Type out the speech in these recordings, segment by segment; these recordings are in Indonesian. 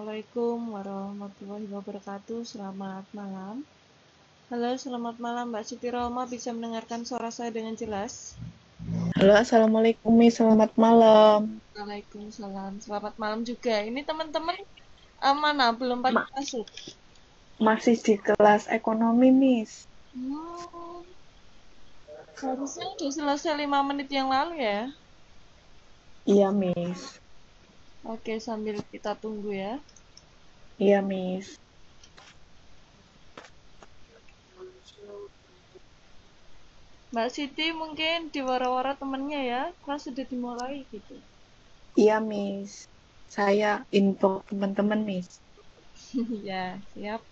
Assalamualaikum warahmatullahi wabarakatuh. Selamat malam. Halo, selamat malam Mbak Siti Roma. Bisa mendengarkan suara saya dengan jelas? Halo, Assalamualaikum. Selamat malam. Waalaikumsalam. Selamat malam juga. Ini teman-teman uh, mana? Belum pada Ma masuk? masih di kelas ekonomi, Miss. Hmm, harusnya udah selesai lima menit yang lalu ya. Iya, Miss. Oke, sambil kita tunggu ya. Iya, Miss. Mbak Siti mungkin diwara-wara temennya ya, kelas sudah dimulai gitu. Iya, Miss. Saya info teman-teman, Miss. ya, siap.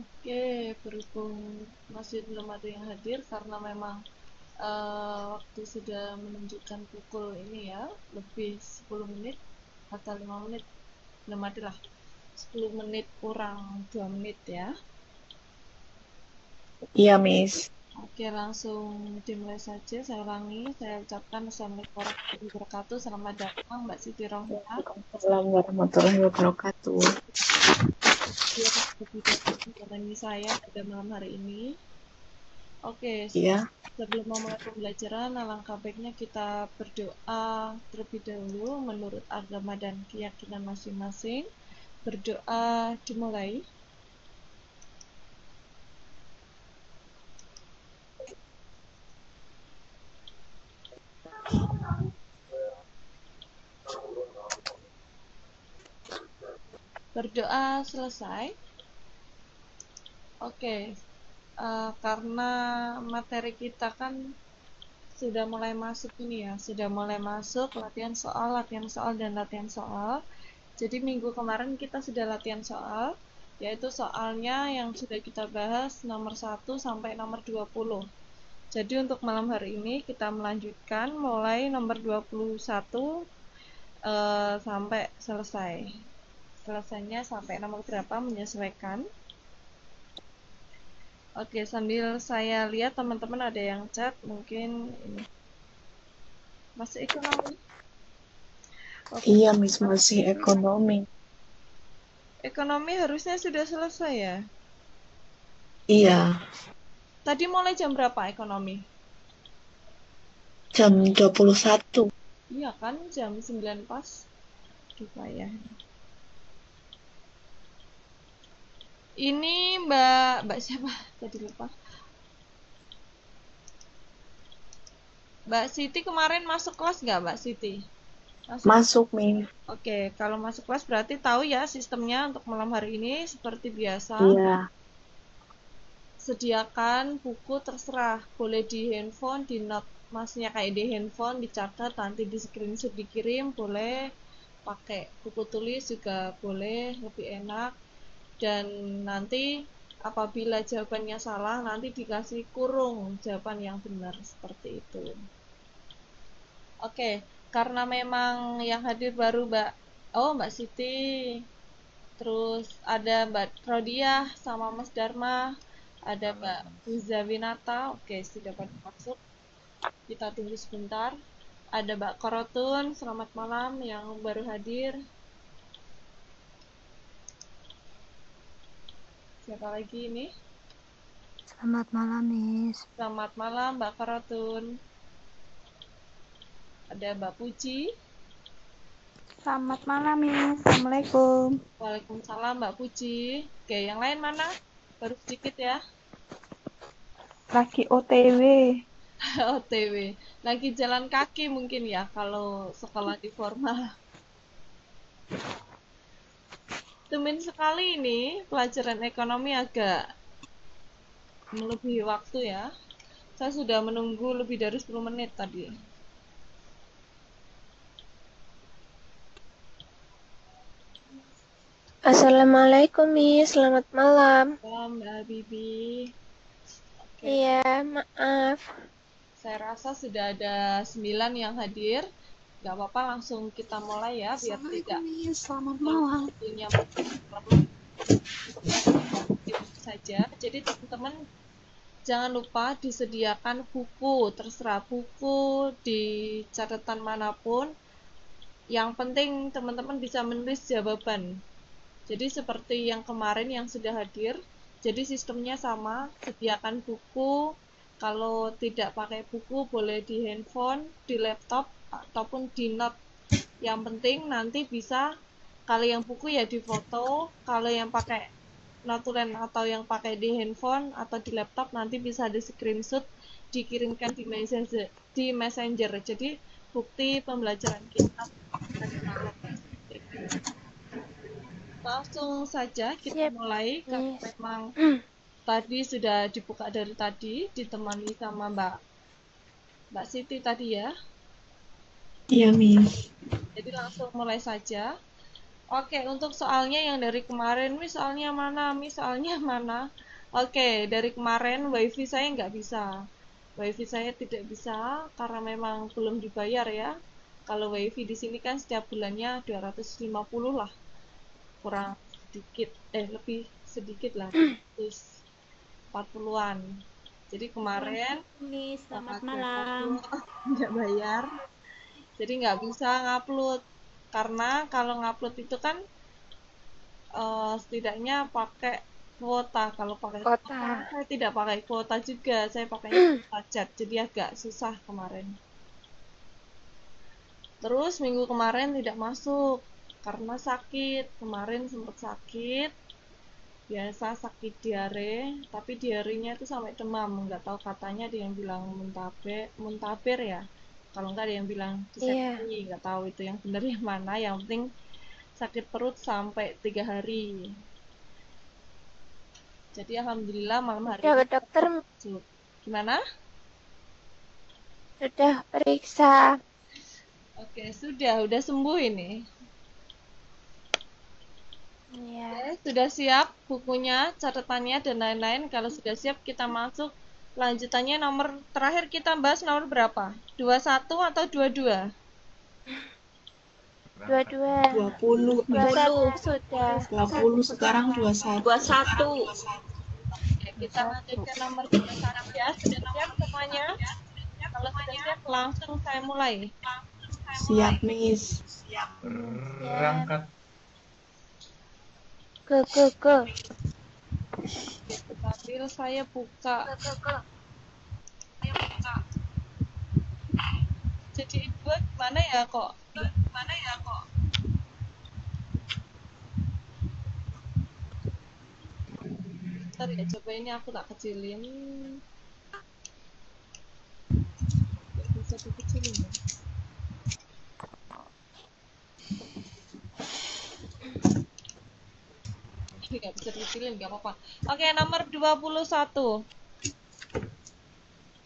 Oke, berhubung masih belum ada yang hadir karena memang uh, waktu sudah menunjukkan pukul ini ya, lebih 10 menit atau 5 menit, belum ada lah. 10 menit kurang 2 menit ya. Iya, Miss. Oke, langsung dimulai saja. Saya ulangi, saya ucapkan Assalamualaikum warahmatullahi wabarakatuh. Selamat datang Mbak Siti Rohma. Assalamualaikum warahmatullahi wabarakatuh ini saya pada malam hari ini. Oke, iya. sebelum memulai pembelajaran, alangkah baiknya kita berdoa terlebih dahulu menurut agama dan keyakinan masing-masing. Berdoa dimulai. Berdoa selesai. Oke, okay. uh, eh, karena materi kita kan sudah mulai masuk ini ya, sudah mulai masuk latihan soal, latihan soal, dan latihan soal. Jadi minggu kemarin kita sudah latihan soal, yaitu soalnya yang sudah kita bahas nomor 1 sampai nomor 20. Jadi untuk malam hari ini kita melanjutkan mulai nomor 21 uh, sampai selesai selesainya sampai nomor berapa menyesuaikan Oke, sambil saya lihat teman-teman ada yang chat, mungkin ini masih ekonomi. Oke. Iya, Miss, masih ekonomi. Ekonomi harusnya sudah selesai ya? Iya. Tadi mulai jam berapa ekonomi? Jam 21. Iya kan, jam 9 pas. Coba ya. Ini Mbak Mbak siapa? Tadi lupa. Mbak Siti kemarin masuk kelas nggak Mbak Siti? Masuk, masuk Min. Oke, kalau masuk kelas berarti tahu ya sistemnya untuk malam hari ini seperti biasa. Iya. sediakan buku terserah boleh di handphone di note masnya kayak di handphone dicatat nanti di screenshot dikirim boleh pakai buku tulis juga boleh lebih enak dan nanti apabila jawabannya salah nanti dikasih kurung jawaban yang benar seperti itu. Oke karena memang yang hadir baru Mbak oh Mbak Siti terus ada Mbak Rodia sama Mas Dharma ada Mbak Buza Winata oke sudah pada masuk. Kita tunggu sebentar. Ada Mbak Korotun selamat malam yang baru hadir siapa lagi ini Selamat malam, Miss. selamat malam Mbak Korotun ada Mbak Puji Selamat malam, Miss. Assalamualaikum. Waalaikumsalam Mbak Puji oke yang lain mana baru sedikit ya Lagi OTW. OTW lagi jalan kaki mungkin ya kalau sekolah di formal Tumben sekali ini pelajaran ekonomi agak melebihi waktu ya. Saya sudah menunggu lebih dari 10 menit tadi. Assalamualaikum Miss, selamat malam. Salam Mbak Bibi. Iya, maaf. saya rasa sudah ada 9 yang hadir Gak apa-apa langsung kita mulai ya biar tidak. Selamat malam. waktunya saja. Jadi teman-teman jangan lupa disediakan buku, terserah buku di catatan mana pun. Yang penting teman-teman bisa menulis jawaban. Jadi seperti yang kemarin yang sudah hadir, jadi sistemnya sama, sediakan buku. Kalau tidak pakai buku boleh di handphone, di laptop ataupun di note. Yang penting nanti bisa kalau yang buku ya di foto, kalau yang pakai notulen atau yang pakai di handphone atau di laptop nanti bisa di screenshot dikirimkan di messenger di messenger jadi bukti pembelajaran kita langsung saja kita Siap, mulai karena Miss. memang tadi sudah dibuka dari tadi ditemani sama Mbak Mbak Siti tadi ya Iya, Miss. Jadi langsung mulai saja. Oke, untuk soalnya yang dari kemarin, Mi soalnya mana? Mi soalnya mana? Oke, dari kemarin wifi saya nggak bisa. Wifi saya tidak bisa karena memang belum dibayar ya. Kalau wifi di sini kan setiap bulannya 250 lah. Kurang sedikit, eh lebih sedikit lah, 140-an. Jadi kemarin Miss. Selamat malam. nggak bayar jadi nggak bisa ngupload. Karena kalau ngupload itu kan eh, setidaknya pakai kuota. Kalau pakai Kota. saya tidak pakai kuota juga. Saya pakai kuota jadi agak susah kemarin. Terus minggu kemarin tidak masuk. Karena sakit. Kemarin sempat sakit. Biasa sakit diare. Tapi diarenya itu sampai demam. Nggak tahu katanya ada yang bilang muntaber muntaber ya kalau nggak ada yang bilang Iya. disentery nggak tahu itu yang benar yang mana yang penting sakit perut sampai tiga hari jadi alhamdulillah malam hari Udah ke dokter, gimana sudah periksa. oke sudah udah sembuh ini Iya. Oke, sudah siap bukunya, catatannya, dan lain-lain. Kalau sudah siap, kita masuk. Lanjutannya nomor terakhir kita bahas nomor berapa? 21 atau 22? Dua-dua. 20, Miss. Dua-dua sudah. 20 sekarang 21. 21 Oke, kita lanjut ke nomor 21 ya. Sudah siap semuanya? Kalau sudah siap, langsung saya mulai. Siap, Miss. Berangkat. Ke, ke, ke. Sambil saya buka. Jadi dua gimana ya kok? Gimana ya kok? Ntar ya coba ini aku tak kecilin. Bisa dikecilin ya. Nggak bisa dipilih nggak apa-apa. Oke, nomor 21.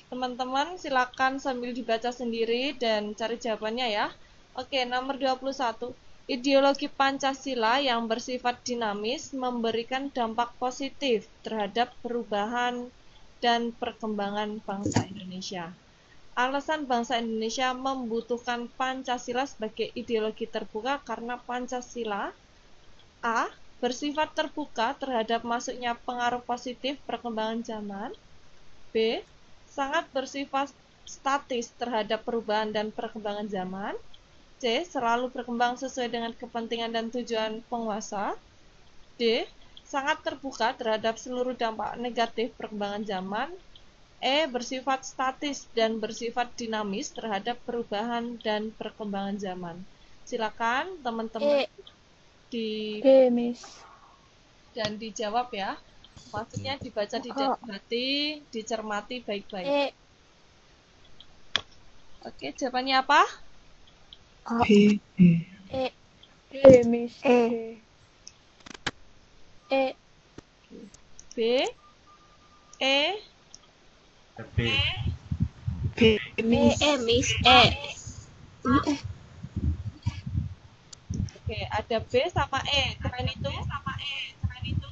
Teman-teman silakan sambil dibaca sendiri dan cari jawabannya ya. Oke, nomor 21. Ideologi Pancasila yang bersifat dinamis memberikan dampak positif terhadap perubahan dan perkembangan bangsa Indonesia. Alasan bangsa Indonesia membutuhkan Pancasila sebagai ideologi terbuka karena Pancasila A. Bersifat terbuka terhadap masuknya pengaruh positif perkembangan zaman B. Sangat bersifat statis terhadap perubahan dan perkembangan zaman C. Selalu berkembang sesuai dengan kepentingan dan tujuan penguasa D. Sangat terbuka terhadap seluruh dampak negatif perkembangan zaman E. Bersifat statis dan bersifat dinamis terhadap perubahan dan perkembangan zaman. Silakan teman-teman E. di D, Miss. dan dijawab ya. Maksudnya dibaca di dalam hati, dicermati baik-baik. E. Oke, jawabannya apa? B. E. D, Miss. E. E. B E B B, E. Miss. E. Miss. E. Oke, ada B sama E. Selain itu sama E. Selain itu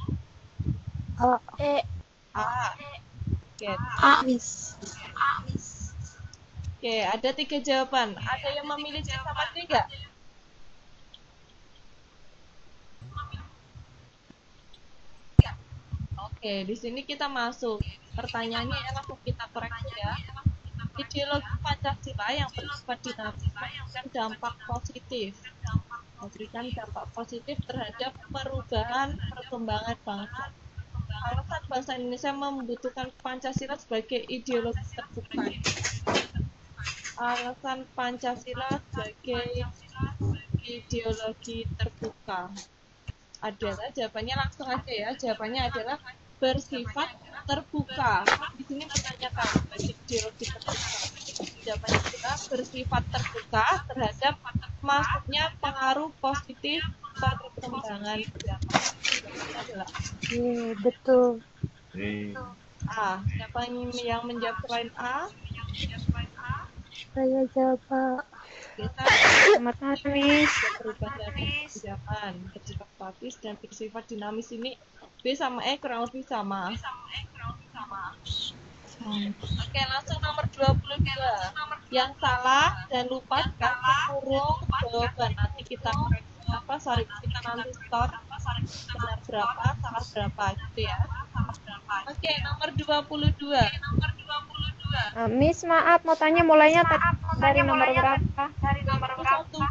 A. E. A. Oke, A. Miss. oke, ada tiga jawaban. Ada yang memilih C sama D nggak? Oke, di sini kita masuk. Pertanyaannya langsung kita koreksi ya. Ideologi Pancasila yang bersifat dinamis memberikan dampak positif. Memberikan dampak positif terhadap perubahan perkembangan bangsa. Alasan bangsa Indonesia membutuhkan Pancasila sebagai ideologi terbuka. Alasan Pancasila sebagai ideologi terbuka adalah jawabannya langsung aja ya. Jawabannya adalah bersifat terbuka. Di sini menanyakan ideologi terbuka. Jawabannya adalah bersifat terbuka terhadap masuknya pengaruh positif perkembangan zaman. Jawabannya adalah Ye, betul. A. Siapa yang menjawab selain A? Saya jawab Pak. Kita Miss. berubah dari kebijakan bersifat statis dan bersifat dinamis ini B sama E kurang lebih sama. Oke, langsung nomor 22. Yang salah dan lupa dikasih kurung jawaban. Nanti kita apa sorry kita nanti store benar berapa salah berapa gitu ya. Oke, nomor 22. Eh, Miss, maaf mau tanya mulainya ta- dari nomor berapa? Dari nomor berapa?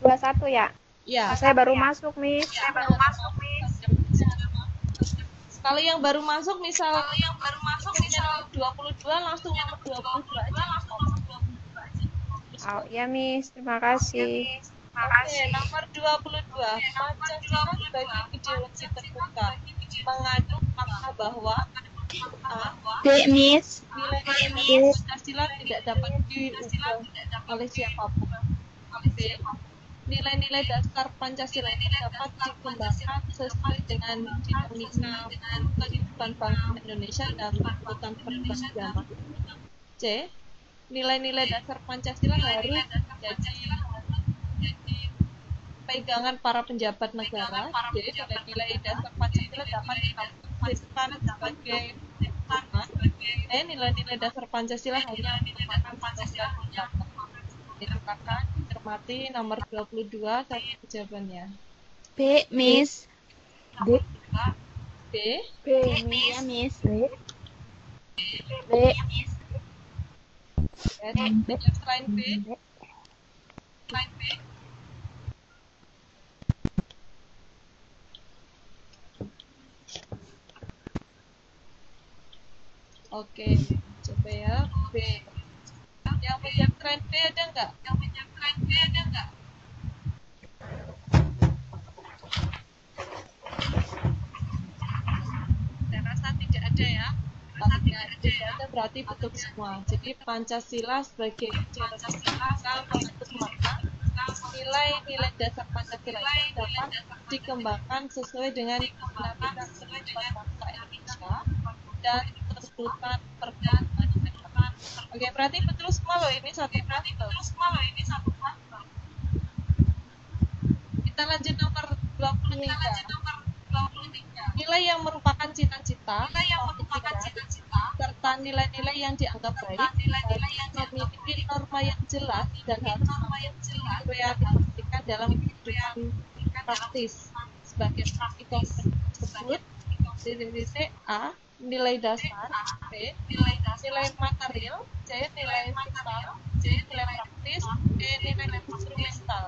21 ya? Ya. Saya baru masuk, Miss. Kalau yang baru masuk misal yang baru masuk misal 22 langsung nomor 22 aja. Oh, ya, Miss. Terima kasih. Oke, nomor 22. Pancasila sebagai ideologi terbuka mengandung makna bahwa. D. Miss. Nilai-nilai Pancasila tidak dapat diubah oleh siapa pun. B. Nilai-nilai dasar Pancasila ini dapat dikembangkan sesuai dengan dinamika kehidupan bangsa Indonesia dan tuntutan perubahan zaman. C. Nilai-nilai dasar Pancasila harus jadi pegangan para penjabat negara. D. Nilai-nilai dasar Pancasila dapat ditafsirkan sebagai hukuman. E. Nilai-nilai dasar Pancasila hanya merupakan Pancasila. Silakan cermati nomor 22 satu jawabannya. B. Miss. B. B, Iya, Miss. B. B. Yang selain B. Selain B. Oke, coba ya B. Yang menjawab selain B ada nggak? Yang selain B ada nggak? Saya rasa tidak ada ya. Kalau tidak ada berarti betul semua. Jadi Pancasila sebagai makna nilai-nilai dasar Pancasila dapat dikembangkan sesuai dengan dinamika kehidupan bangsa Indonesia dan tuntutan perkembangan. Oke, berarti betul semua loh? Ini satu berarti betul semua loh? Ini satu Kita lanjut nomor 23. Nilai yang merupakan cita-cita, nilai yang merupakan cita-cita, serta nilai-nilai yang dianggap baik, harus memiliki norma yang jelas dan harus direalisasikan dalam kehidupan praktis sebagai konkret tersebut. titik-titik A nilai dasar B nilai material C nilai fiskal D nilai praktis E nilai instrumental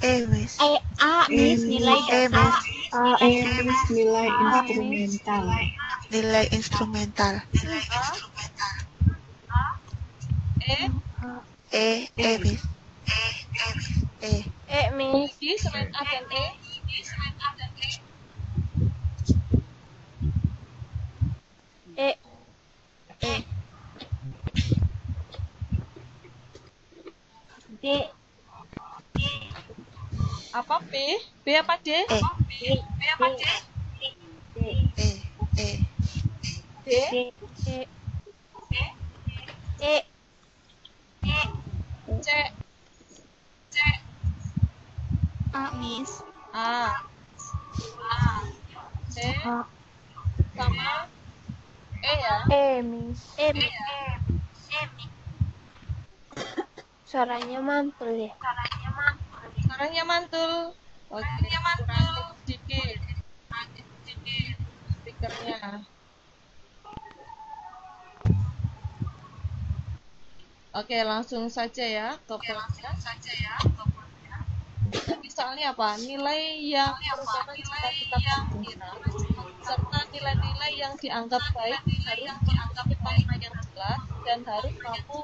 Eh, Miss. Eh, A, Miss, nilai Eh, dasar. Miss. A, Miss, nilai instrumental. Nilai instrumental. E Eh, eh, Miss. Eh, E, Miss. I selain A dan E E, eh, D, apa B B apa D eh, D, D, eh, eh. D D, E, C A, Miss. A. C A. sama. E ya? E, Miss. E, Miss. Suaranya mantul ya. Suaranya mantul. Oke, mantul. Sedikit. Speakernya. Oke, langsung saja ya ke langsung saja ya Misalnya apa? Nilai yang merupakan cita-cita pemikiran serta nilai-nilai yang dianggap baik harus dianggap norma yang jelas dan harus mampu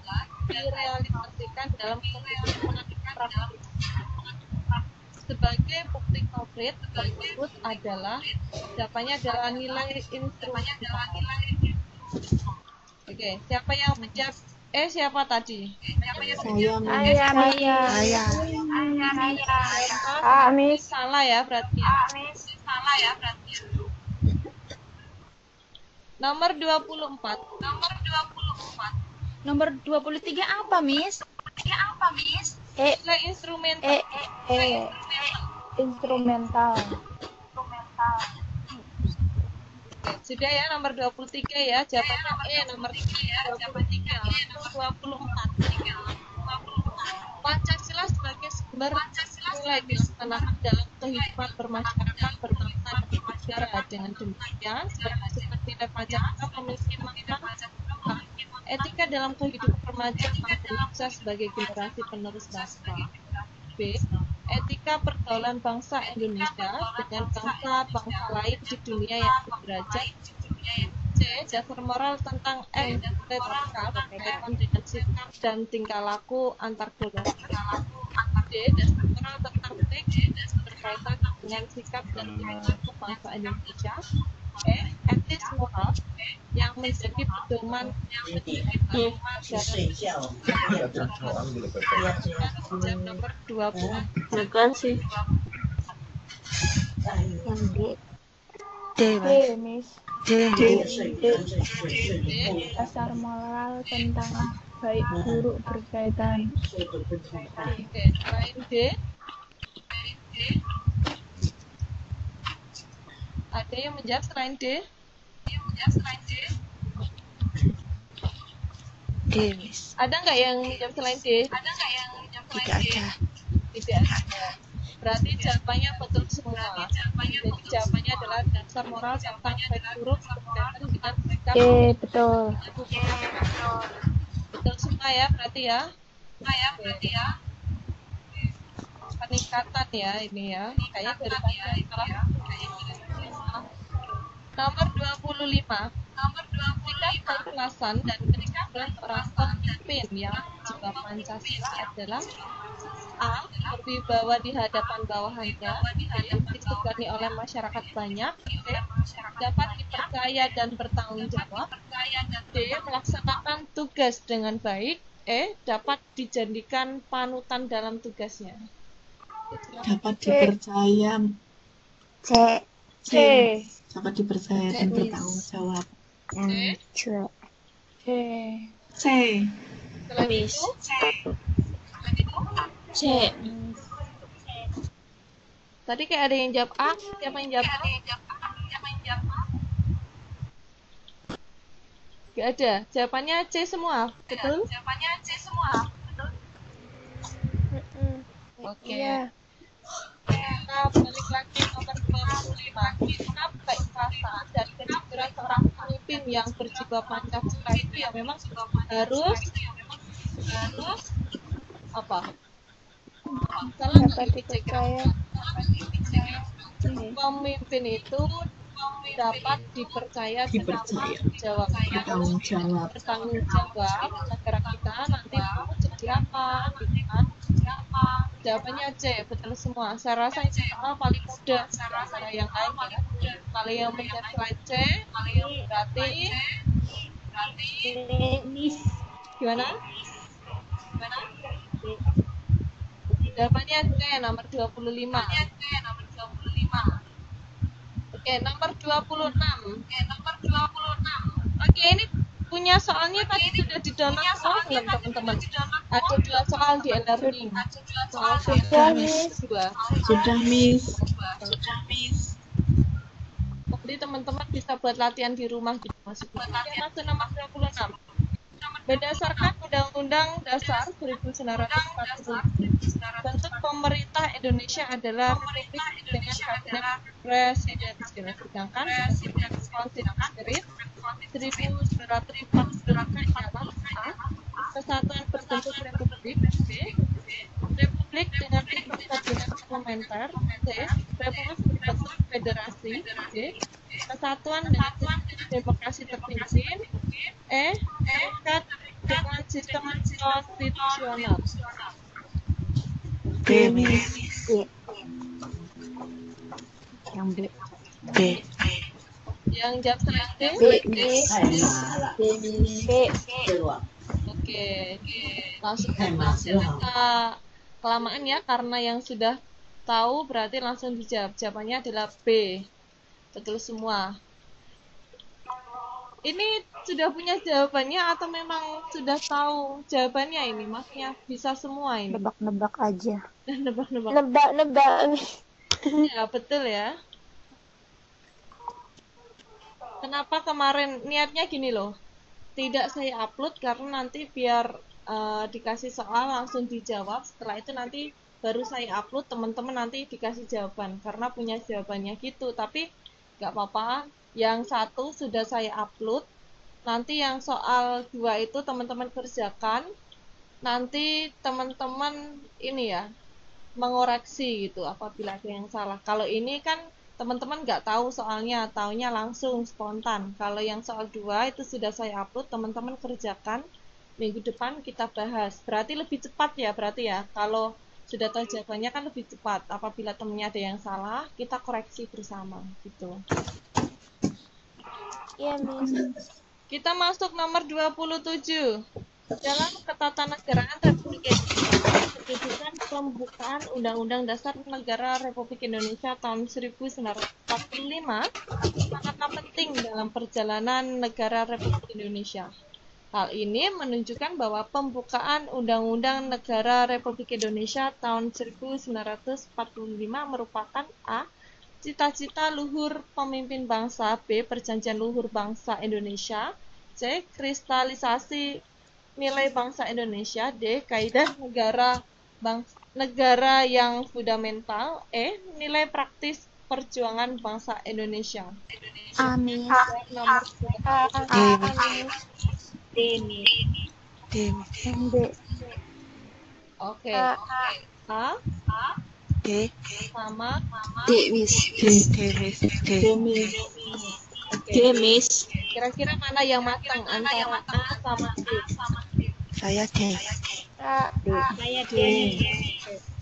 direalisasikan dalam kehidupan praktis. Sebagai bukti konkret tersebut adalah jawabannya adalah nilai instrumental. Oke, siapa yang menjawab? Eh, siapa tadi? Saya, Miss. Ayah, Miss. Ayah. A, Miss. Salah ya berarti. ya. Nomor 24. Nomor 24. Nomor 23 apa, Miss? E, Nilai instrumental. E, E. Instrumental. Sudah ya nomor 23 ya. Jawabannya E nomor 23. Nomor 24. Pancasila sebagai sumber nilai dilaksanakan dalam kehidupan bermasyarakat, berbangsa dan bernegara. Dengan demikian, sebagai sumber nilai Pancasila memiliki makna etika dalam kehidupan remaja bangsa sebagai generasi penerus bangsa. B. Etika pergaulan bangsa Indonesia dengan bangsa-bangsa lain di dunia yang sederajat. C. Dasar moral tentang berkaitan dengan sikap dan tingkah laku antar golongan. D. Dasar moral tentang etik berkaitan dengan sikap dan tingkah laku bangsa Indonesia. E. Etis moral yang menjadi pedoman yang menjadi pedoman jam nomor 20 Bukan sih. D, D, Miss. Miss. D, Miss. D. Dasar moral tentang baik buruk berkaitan. Oke, selain D. Ada yang menjawab selain D? D, Miss. Ada nggak yang menjawab selain D? Tidak ada. Tidak ada. Berarti jawabannya betul semua. Jadi jawabannya adalah dasar moral tentang baik buruk berkaitan dengan sikap D, betul. betul semua ya berarti ya. Oke. Peningkatan ya ini ya. Kayaknya dari salah. Nomor 25. Nomor 25. keikhlasan dan kenikmatan seorang pemimpin yang juga Pancasila adalah A. Berwibawa di hadapan bawahannya yang disegani oleh masyarakat banyak B. Dapat dipercaya dan bertanggung jawab D. Melaksanakan tugas dengan baik E. Dapat dijadikan panutan dalam tugasnya. Dapat dipercaya. C. C. Dapat dipercaya dan bertanggung jawab. Yang C. C. C. Selain Miss. itu, C. tadi kayak ada yang jawab A. Siapa yang jawab A? Gak ada. Jawabannya C semua. Betul? Mm-mm. Oke. Iya. Kita balik lagi nomor 25. Kita keikhlasan dan kejujuran seorang pemimpin yang berjiwa Pancasila itu ya memang harus harus apa? Salah dipercaya. pemimpin itu dapat dipercaya Dipercaya. jawab Bertanggung jawab. bertanggung jawab negara kita nanti mau jadi apa gitu kan jawabannya C betul semua. Saya rasa itu soal paling mudah. Saya yang lain ya kalau yang menjadi slide C berarti Miss. gimana? Jawabannya C nomor 25 Oke, nomor 26. Oke, nomor 26. Oke, ini punya soalnya tadi sudah di-download semua belum teman-teman? Ada dua soal di e-learning. Soal Sudah, Miss. dua. Sudah, Miss. Jadi teman-teman bisa buat latihan di rumah gitu maksudnya. Oke, masuk nomor 26. Berdasarkan Undang-Undang Dasar 1945, bentuk pemerintah Indonesia adalah republik dengan kabinet presidensial. Sedangkan berdasarkan Konstitusi 1945 adalah. Kesatuan berbentuk republik B. Republik dengan sistem kabinet parlementer C. Republik berbentuk federasi D. Kesatuan dengan sistem demokrasi terpimpin E. Peringkat dengan sistem konstitusional B. Yang B. B. yang jawab saya D. Miss. B. Oke, langsung aja kita kelamaan ya karena yang sudah tahu berarti langsung dijawab. Jawabannya adalah B. Betul semua. Ini sudah punya jawabannya atau memang sudah tahu jawabannya ini? Maksudnya bisa semua ini. Nebak-nebak aja. Nebak-nebak. Nebak-nebak. Ya, betul ya. Kenapa kemarin niatnya gini loh. Tidak saya upload karena nanti biar eh, dikasih soal langsung dijawab. Setelah itu nanti baru saya upload teman-teman nanti dikasih jawaban karena punya jawabannya gitu. Tapi nggak apa-apa. Yang satu sudah saya upload. Nanti yang soal dua itu teman-teman kerjakan. Nanti teman-teman ini ya mengoreksi gitu apabila ada yang salah. Kalau ini kan teman-teman nggak tahu soalnya, taunya langsung spontan. Kalau yang soal dua itu sudah saya upload, teman-teman kerjakan. Minggu depan kita bahas. Berarti lebih cepat ya, berarti ya. Kalau sudah tahu jawabannya kan lebih cepat. Apabila temennya ada yang salah, kita koreksi bersama gitu. Iya. Kita masuk nomor 27. Dalam ketatanegaraan Republik Indonesia ditujukan pembukaan Undang-Undang Dasar Negara Republik Indonesia tahun 1945 sangatlah penting dalam perjalanan negara Republik Indonesia. Hal ini menunjukkan bahwa pembukaan Undang-Undang Negara Republik Indonesia tahun 1945 merupakan A. Cita-cita luhur pemimpin bangsa B. Perjanjian luhur bangsa Indonesia C. Kristalisasi nilai bangsa Indonesia D. Kaidah negara bang, negara yang fundamental E. Nilai praktis perjuangan bangsa Indonesia A, Miss. nomor A, A, D, A, Miss. D, Miss. D, Miss. Yang D. Oke A, A D. sama D, Miss. D, D, Miss. D. Miss. D, Miss. kira-kira mana yang matang antara A sama D Saya D. A, D. saya D.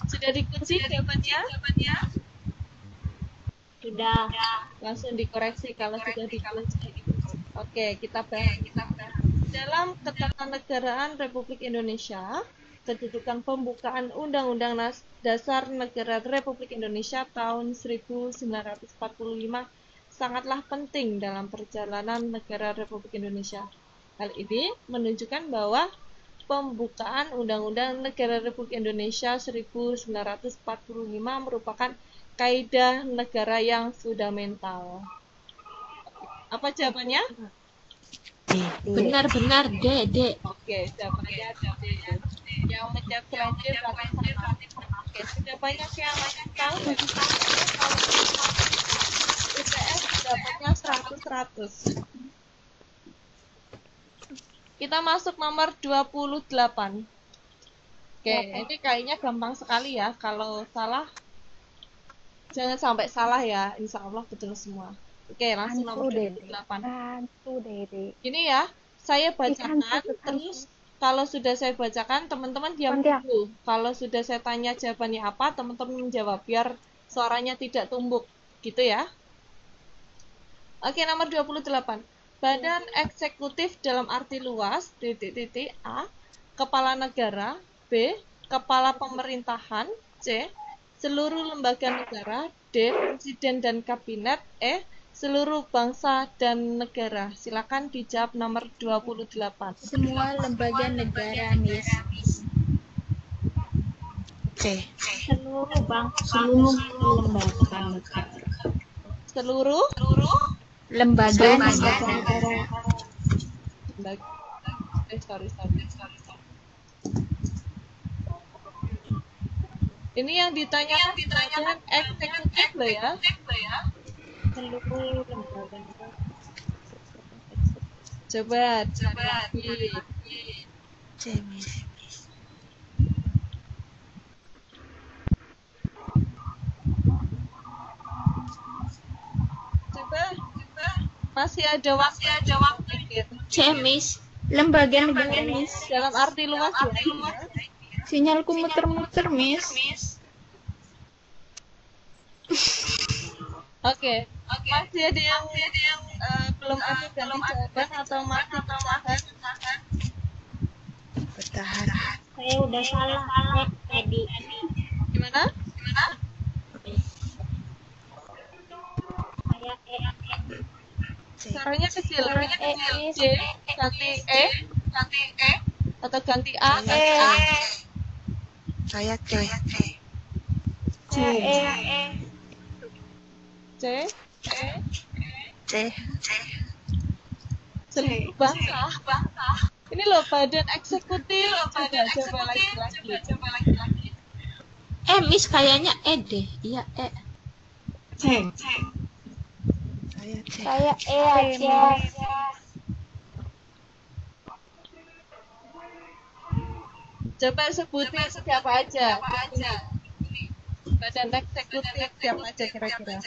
sudah dikunci jawabannya Sudah. langsung dikoreksi kalau sudah dikunci oke kita bahas kita bahas Dalam Ketatanegaraan Republik Indonesia, kedudukan pembukaan Undang-Undang Dasar Negara Republik Indonesia tahun 1945 sangatlah penting dalam perjalanan negara Republik Indonesia. Hal ini menunjukkan bahwa pembukaan Undang-Undang Negara Republik Indonesia 1945 merupakan kaidah negara yang fundamental. Apa jawabannya? Benar-benar D, D. Oke, jawabannya D. Yang menjawab berarti sama. Oke, sudah banyak yang tahu dapatnya 100-100. Kita masuk nomor 28. Oke, ini kayaknya gampang sekali ya. Kalau salah, jangan sampai salah ya. Insya Allah betul semua. Oke, langsung nomor Bantu, Dede. 28. Bantu, Dede. Ini ya, saya bacakan terus kalau sudah saya bacakan teman-teman diam dulu. Kalau sudah saya tanya jawabannya apa, teman-teman menjawab biar suaranya tidak tumbuk. Gitu ya. Oke, nomor 28. Badan eksekutif dalam arti luas titik-titik A, kepala negara, B, kepala pemerintahan, C, seluruh lembaga negara, D, presiden dan kabinet, E, seluruh bangsa dan negara. Silakan dijawab nomor 28. Semua lembaga negara, Miss. C. Seluruh bangsa seluruh lembaga negara. Seluruh Lembaga Lembaga negara. lembaga eh sorry sorry sorry sorry. Ini yang ditanyakan badan eksekutif loh ya. Seluruh lembaga negara. Coba, coba lagi. C, Miss. Coba, coba. Masih ada waktu, masih ada waktu. C, Miss. Lembaga negara, Miss. Dalam arti luas ya. Sinyalku muter-muter, Miss. Oke, masih ada yang, eh, belum ada jawaban atau masih bertahan? Bertahan. Saya udah salah eh, tadi. Gimana? Saya eh, C. Suaranya kecil. Suaranya E, kecil. Miss. C, ganti E, ganti E, atau ganti A, Saya ganti A. Saya C. C. E. C, C. seluruh bangsa. Ini loh badan eksekutif. Coba coba lagi lagi. Eh, Miss kayaknya E deh. Iya, E. Saya C. Saya E aja. Coba sebutin siapa aja. Badan eksekutif siapa aja kira-kira?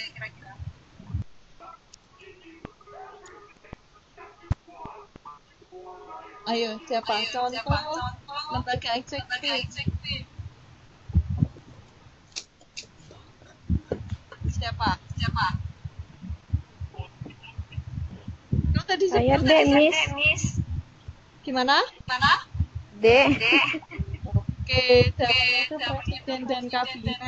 Ayo, siapa? Contoh lembaga eksekutif. Siapa? Siapa? Kamu tadi Saya D, Miss. gimana? Gimana? D. Oke, jawabannya itu presiden dan kabinet.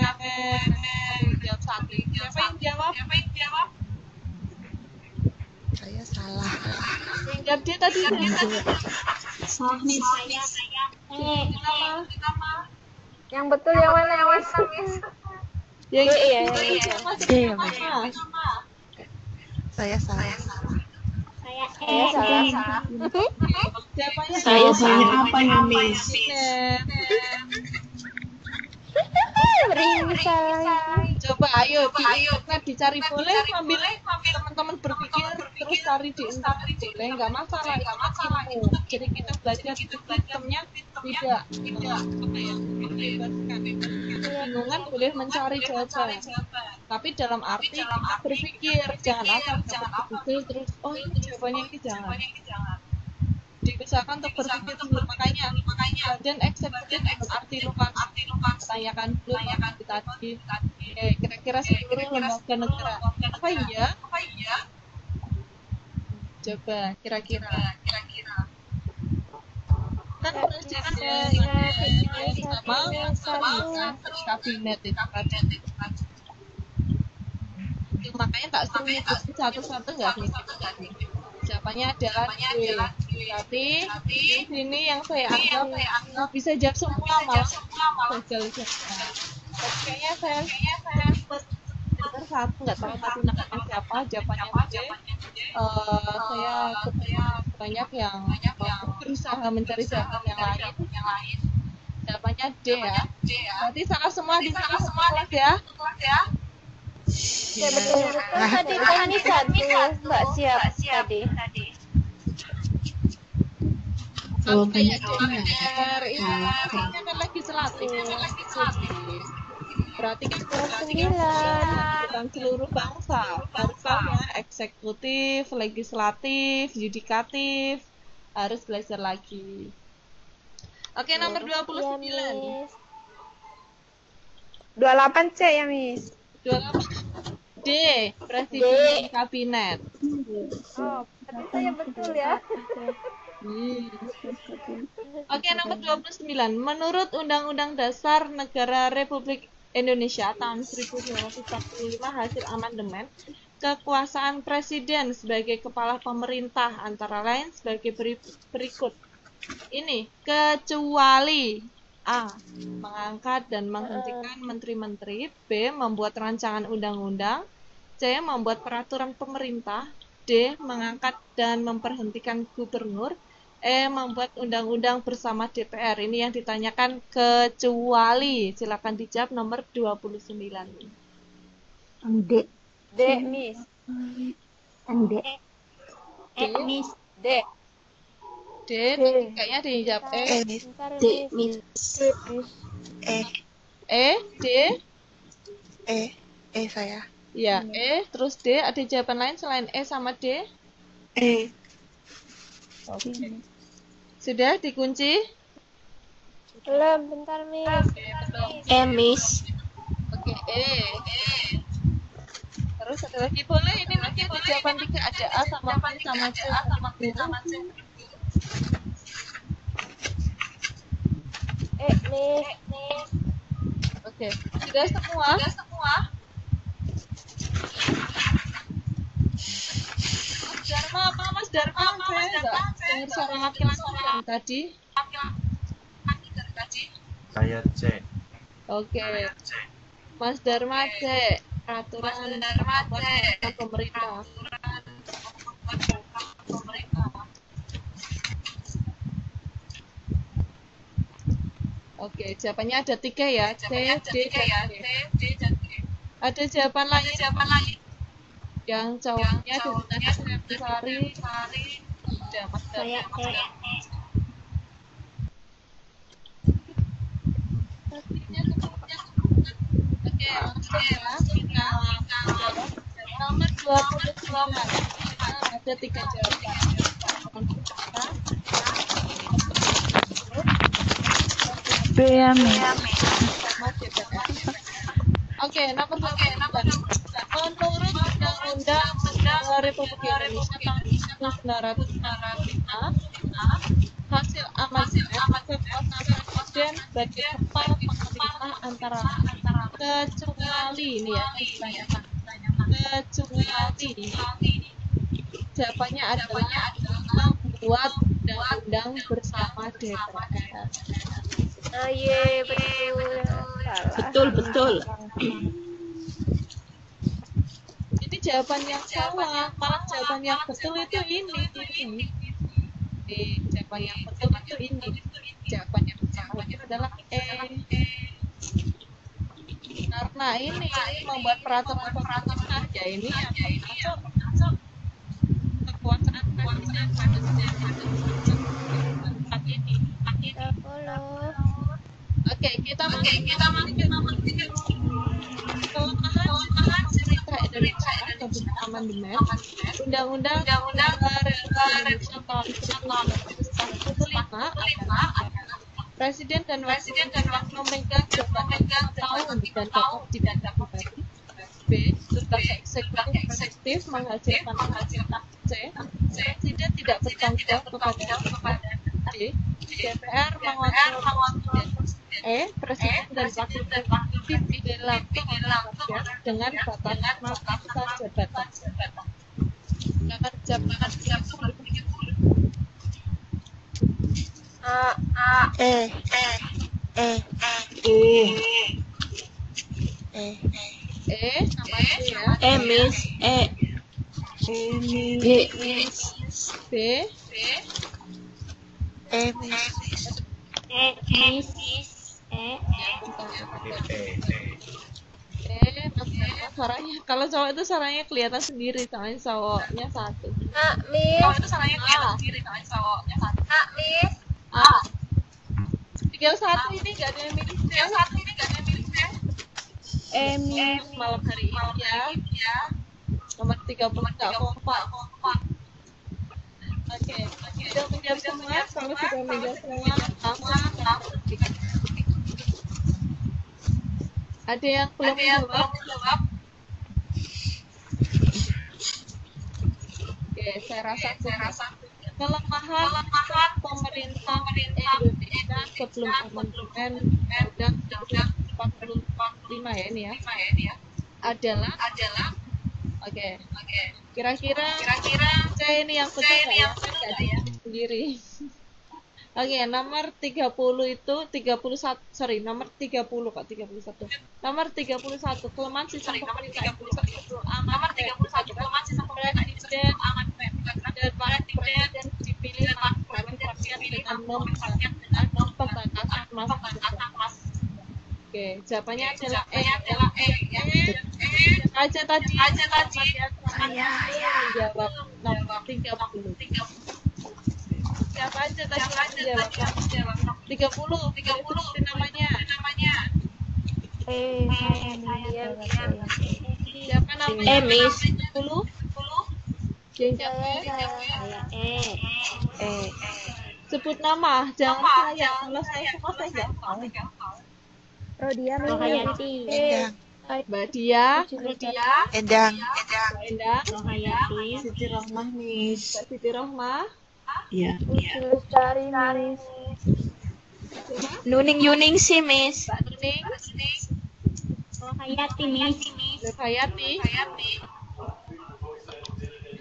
Jawab satu. Siapa yang jawab? Siapa yang jawab? Saya salah. Dia tadi salah nih saya. Kenapa? Yang betul yang mana, Miss? Ya, D, ya, itu ya, itu ya. masuk D, ya, pertama. Saya salah. Saya Saya eh, salah. Siapanya? Saya salah. apa ya, Miss? Kabinet. Beri salah. Coba ayo internet dicari boleh sambil teman-teman berpikir terus cari di internet boleh nggak masalah itu masalah ilmu jadi kita belajar itu sistemnya tidak tidak kebingungan boleh mencari jawaban. tapi dalam arti kita berpikir jangan asal jangan terus oh ini jawabannya ini jangan diusahakan untuk berpikir dulu makanya badan eksekutif arti lupa tanyakan dulu tanyakan tadi kira-kira seluruh lembaga negara apa iya coba kira-kira sama sama kabinet itu makanya tak suruh satu-satu nggak nih? Jawabannya adalah. Tapi di sini yang saya anggap bisa jawab semua malah. Gagal kayaknya saya sempat satu nggak tahu tadi namanya siapa jawabannya D. Eh, saya ketemu banyak yang berusaha mencari jawaban yang lain. Jawabannya D ya. Berarti salah semua di sini. semua ya. Ya betul. Betul tadi teknis satu Mbak siap tadi. Kalau kayak DPR itu kayaknya kan legislatif. Berarti kan sembilan. bukan seluruh bangsa. Harusnya eksekutif, legislatif, yudikatif harus belajar lagi. Oke, nomor 29. Ya, Miss. 28 C ya, Miss. 28. D. Presiden Kabinet. Oh, berarti saya betul ya. Oke, nomor 29. Menurut Undang-Undang Dasar Negara Republik Indonesia tahun 1945 hasil amandemen, kekuasaan presiden sebagai kepala pemerintah antara lain sebagai beri- berikut. Ini kecuali A. Mengangkat dan menghentikan menteri-menteri B. Membuat rancangan undang-undang C. Membuat peraturan pemerintah D. Mengangkat dan memperhentikan gubernur E. Membuat undang-undang bersama DPR Ini yang ditanyakan kecuali Silakan dijawab nomor 29 D. D, Miss. D. D. Miss. D. D, kayaknya dijawab E D, Miss. Miss. E, D E, E saya. Ya, E, terus D Ada jawaban lain selain E sama D? E, Sudah dikunci? Belum, bentar, Miss. E, Miss. Oke, E. Terus ada lagi boleh ini nanti ada jawaban tiga ada A sama B sama C sama B sama C. Eh, Miss. Oke, sudah semua? Sudah semua? Mas Dharma Mas Dharma? Saya enggak dengar suara laki-laki yang tadi. Saya C. Oke. Mas Dharma C. Peraturan membuat pemerintah. Oke, jawabannya ada tiga ya. C, D, dan D. Ada jawaban lain? Yang cowoknya dengan Sari. Sudah, Mas Saya Dharma. C. Oke, ya. Kita nomor 29. Ada tiga jawaban. B ya, Miss. Oke, nomor 29. Menurut Undang-Undang Republik Indonesia tahun 1945, hasil amandemen kekuasaan presiden sebagai kepala pemerintah antara kecuali ini ya ditanyakan kecuali jawabannya adalah membuat undang-undang bersama DPR. Oh, iya, betul. Betul, betul. Jadi jawaban yang salah, malah jawaban yang betul itu ini. ini. Di jawaban yang betul itu ini. Jawaban yang salah itu adalah E. Karena ini membuat peraturan pemerintah ya ini yang masuk kekuasaan presiden pada tempat ini. 30. Oke, kita masuk kita masuk kita masuk kelemahan Indonesia tentang amandemen undang-undang undang Indonesia tahun 1945 Presiden dan Wakil dan Wakil memegang jabatan tahun dan diganti pribadi. B. Eksekutif menghasilkan menghasilkan C. Presiden tidak bertanggung jawab kepada D. DPR presiden. E. Presiden dan wakil presiden dipilih langsung dengan batas masa jabatan. Jabatan A E E E. E E ya. E Miss E E. B B E Miss E, Miss. E, E E maksudnya suaranya kalau cowok itu suaranya kelihatan sendiri soalnya cowoknya satu. Miss. itu suaranya kelihatan sendiri soalnya cowoknya satu. A, Miss. A. Tinggal satu ini nggak ada yang milih. Tinggal satu ini nggak ada yang milih ya. E, Miss. malam hari ini ya. Nomor 30 nggak kompak. Oke, sudah menjawab semua. Kalau sudah menjawab semua, langsung Ada yang belum menjawab? Oke, saya rasa saya rasa kelemahan pemerintah Indonesia sebelum amandemen Undang-Undang 45 ya ini ya. adalah adalah oke. Kira-kira kira-kira saya ini yang betul nggak ya? Nggak ada yang sendiri Oke, nomor 30 itu 31 sorry, nomor 30 Kak, 31. Nomor 31 kelemahan sistem pemerintah itu nomor 31 kelemahan sistem pemerintah presiden dan para presiden dipilih dengan nom pembatasan masa Oke, jawabannya adalah E. adalah E. E. Aja tadi. Aja tadi. Saya menjawab nomor 30. Siapa aja tadi yang menjawab? 30. 30 namanya. Namanya. E, saya. Siapa namanya? E Miss 10. Yang jawab. Saya E. E. Sebut nama, jangan saya. Kalau saya semua saya nggak. Rodia. Endang Dia, Rodia, Endang Endang, Rohayati. Siti Rahmah, Miss. Siti Rohmah, Iya. Lestari, Miss. Nuning Yuning sih Miss Mbak Nuning, Rohayati, Miss. Mbak Hayati.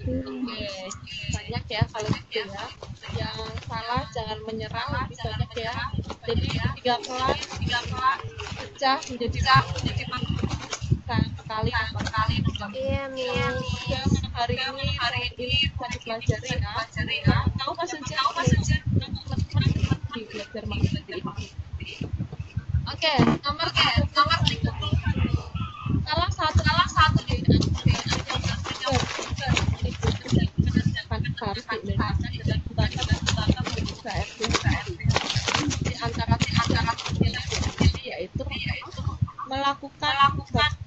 Oke, banyak ya kalau gitu ya. Yang salah jangan menyerah lebih banyak ya. Jadi tiga kelas, tiga kelas pecah menjadi menjadi sekali empat kali Iya, Miss. Ya, hari ini hari ini bisa dipelajari ya. Tahu pas saja, tahu pas saja. Di belajar. Oke, nomor ke nomor tiga salah satu salah satu di di antara di antara yaitu melakukan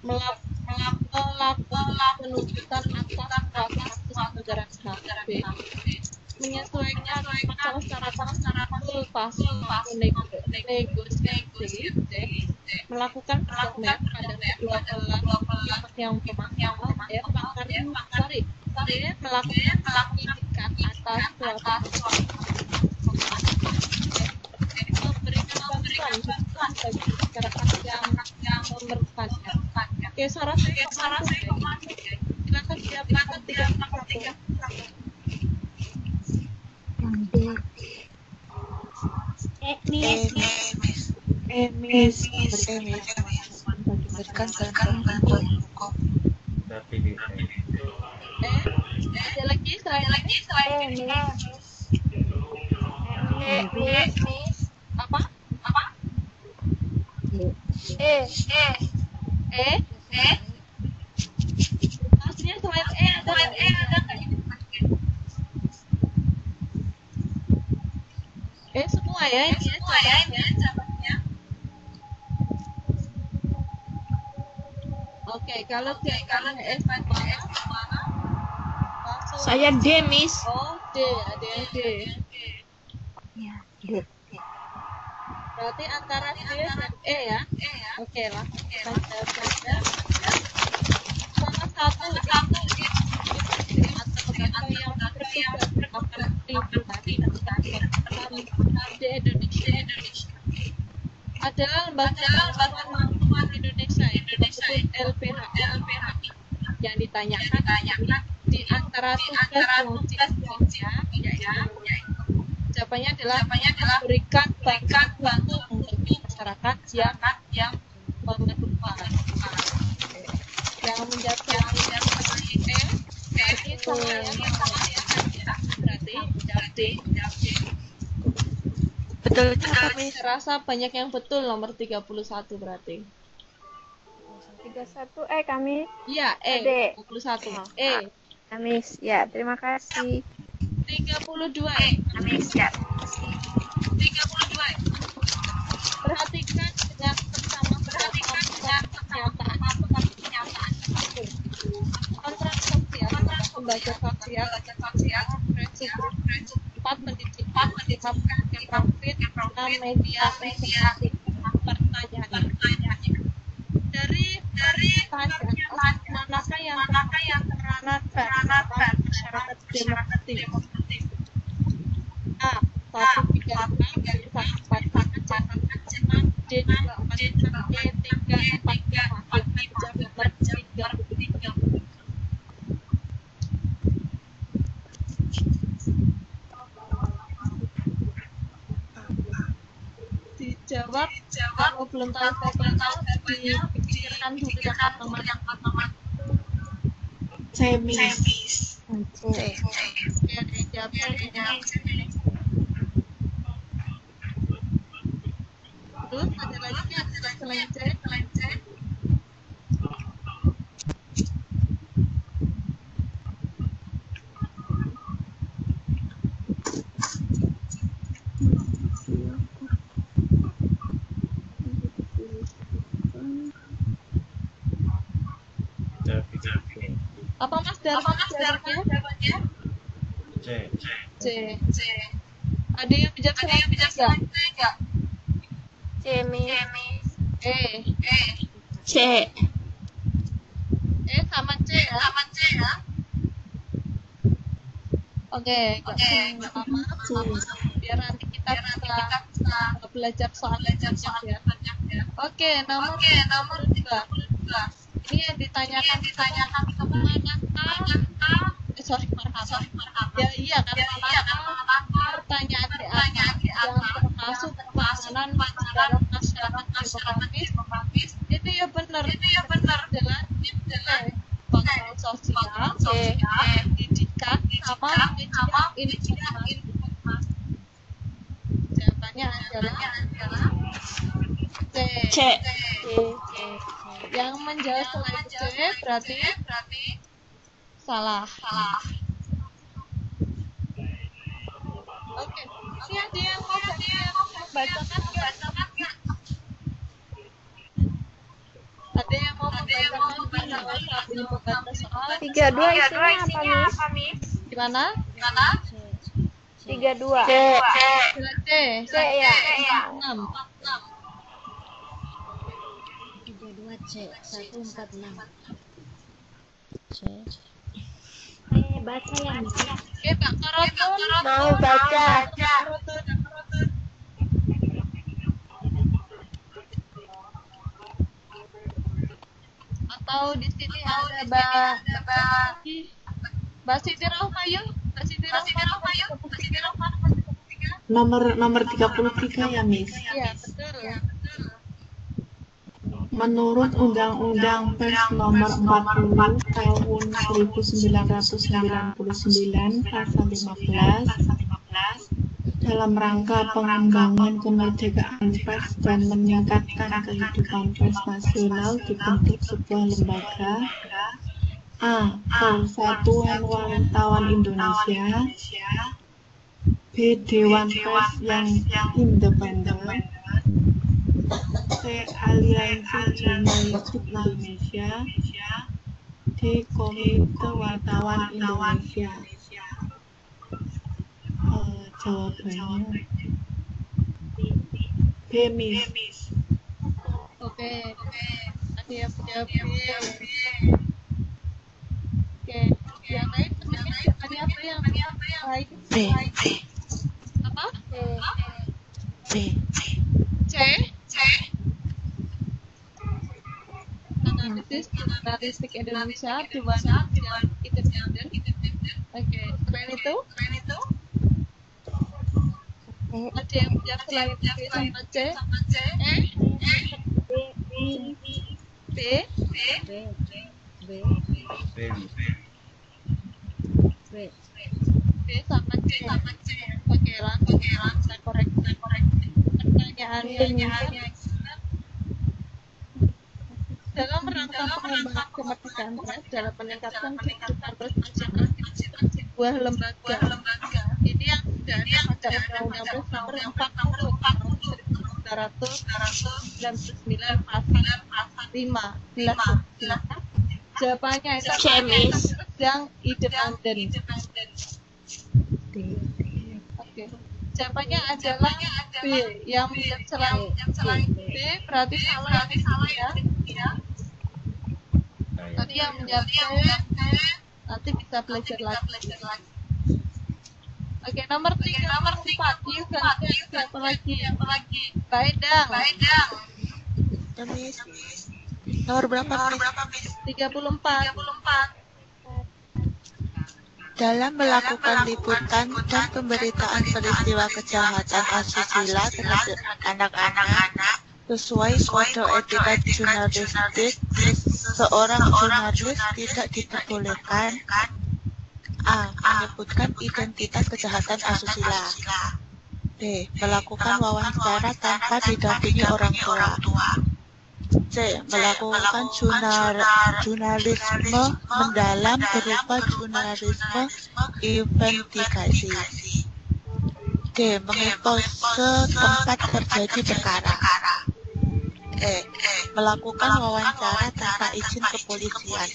melakukan melakukan penuntutan atas kasus negara HB menyesuaikan secara secara pas negosiasi melakukan pada dua belas yang yang ya sorry melakukan penyidikan atas suatu bagi masyarakat yang yang memerlukannya. Oke, suara saya suara saya silakan siapa tiga tiga Yang D. E, E Miss. E, Miss. E Miss berikan bantuan bantuan hukum tapi di ada lagi selain lagi selain E, Miss. Apa eh eh maksudnya selain e ada selain e ada nggak ini eh semua ya ini semua ya ini jawabannya oke kalau kalau e semua langsung Saya D Miss Oh, D, ada D. Ya, D. Berarti antara D dan E ya? Oke lah. Kita jawab saja. Salah satu satu. Atau yang bertugas akan dilakukan di Indonesia. Adalah lembaga bantuan Indonesia disebut LPHI yang ditanyakan di antara tugas yaitu jawabannya adalah memberikan bantuan bagi masyarakat yang yang memerlukan yang menjawab yang menjawab E berarti sama yang berarti berarti Betul juga, Miss. saya rasa banyak yang betul nomor 31 berarti 31 eh kami iya Ade. E 31 Oh. E Kamis. Ya, terima kasih. 32 Miss, ya. 32 perhatikan dengan bersama perhatikan dengan kenyataan kenyataan kontrak sosial lembaga sosial prinsip empat pendidikan pendidikan yang profit enam media media pertanyaan. Dari dari manakah yang peranan masyarakat demokratis A satu tiga empat satu enam D dua empat E tiga empat lima jam bertiga dijawab kalau belum tahu jawabannya dipikirkan dulu yang pertama C, Miss. Oke, jawab. Terus ada lagi selain C, selain C. Jawab jawab Apa Mas Darman jawabnya? C. C. Ada yang bijak selain C enggak? C, Miss. E. C. E sama C ya? Sama C ya? Oke, enggak lama. Biar nanti kita bisa belajar soal belajar soal ya. Oke, nomor Oke, nomor dua. Ini yang ditanyakan ditanyakan manakah eh, sorry marhaba. Sorry marhaba. Ya iya kan manakah pertanyaan di atas yang termasuk penanganan dalam masyarakat demokratis itu ya benar. Itu ya benar. Adalah adalah kontrol sosial. Pendidikan sama informasi jawabannya adalah C. C. Yang menjawab selain C berarti salah. Oke, ini ada yang mau ada yang mau membacakan nggak? Ada yang mau membacakan soal 32 isinya apa, Miss? gimana? 32. C. Sila C. C ya. 6. Tiga dua C. Satu empat enam. C. Baca yang Oke, Pak Karotun. Mau baca. Atau di sini ada Siti Rahmayu. Mbak Siti Siti Rahmayu. Nomor nomor 33 ya, Miss. Iya, betul. Menurut Undang-Undang Pers Nomor 40 Tahun 1999 Pasal 15 dalam rangka pengembangan kemerdekaan pers dan meningkatkan kehidupan pers nasional dibentuk sebuah lembaga A. Persatuan Wartawan Indonesia B. Dewan Pers yang independen C. Aliansi Jurnalistik Indonesia D. Komite Wartawan Indonesia Eh, Jawabannya B. Miss Oke. Ada yang menjawab B. Oke. Yang lain, ada apa yang lain? B. Apa? C. C. Jurnalistik Indonesia di mana independen. Oke, selain itu, ada yang punya selain B sama C? E? B? B? Sama C. Oke, langsung saya koreksi. Pertanyaannya dalam rangka pengembangan kemerdekaan pers dalam meningkatkan kehidupan sebuah lembaga. ini yang ada pada Undang-Undang nomor 40 tahun 1999 pasal 5 jelas silakan jawabannya itu yang independen Oke. Jawabannya adalah B yang selain B berarti salah ya. Tadi yang menjawab C nanti bisa belajar lagi. Oke, nomor tiga, nomor empat, yuk gantian siapa lagi? Mbak Endang, Ya, Miss. Nomor berapa, Miss? 34. Dalam melakukan liputan dan pemberitaan peristiwa kejahatan asusila terhadap anak-anak sesuai kode etika jurnalistik, seorang jurnalis tidak diperbolehkan A. Menyebutkan identitas kejahatan asusila B. Melakukan wawancara tanpa didampingi orang tua C. Melakukan jurnal, jurnalisme mendalam berupa jurnalisme investigasi. D. Mengekspose tempat terjadi perkara. E. Melakukan wawancara tanpa izin kepolisian.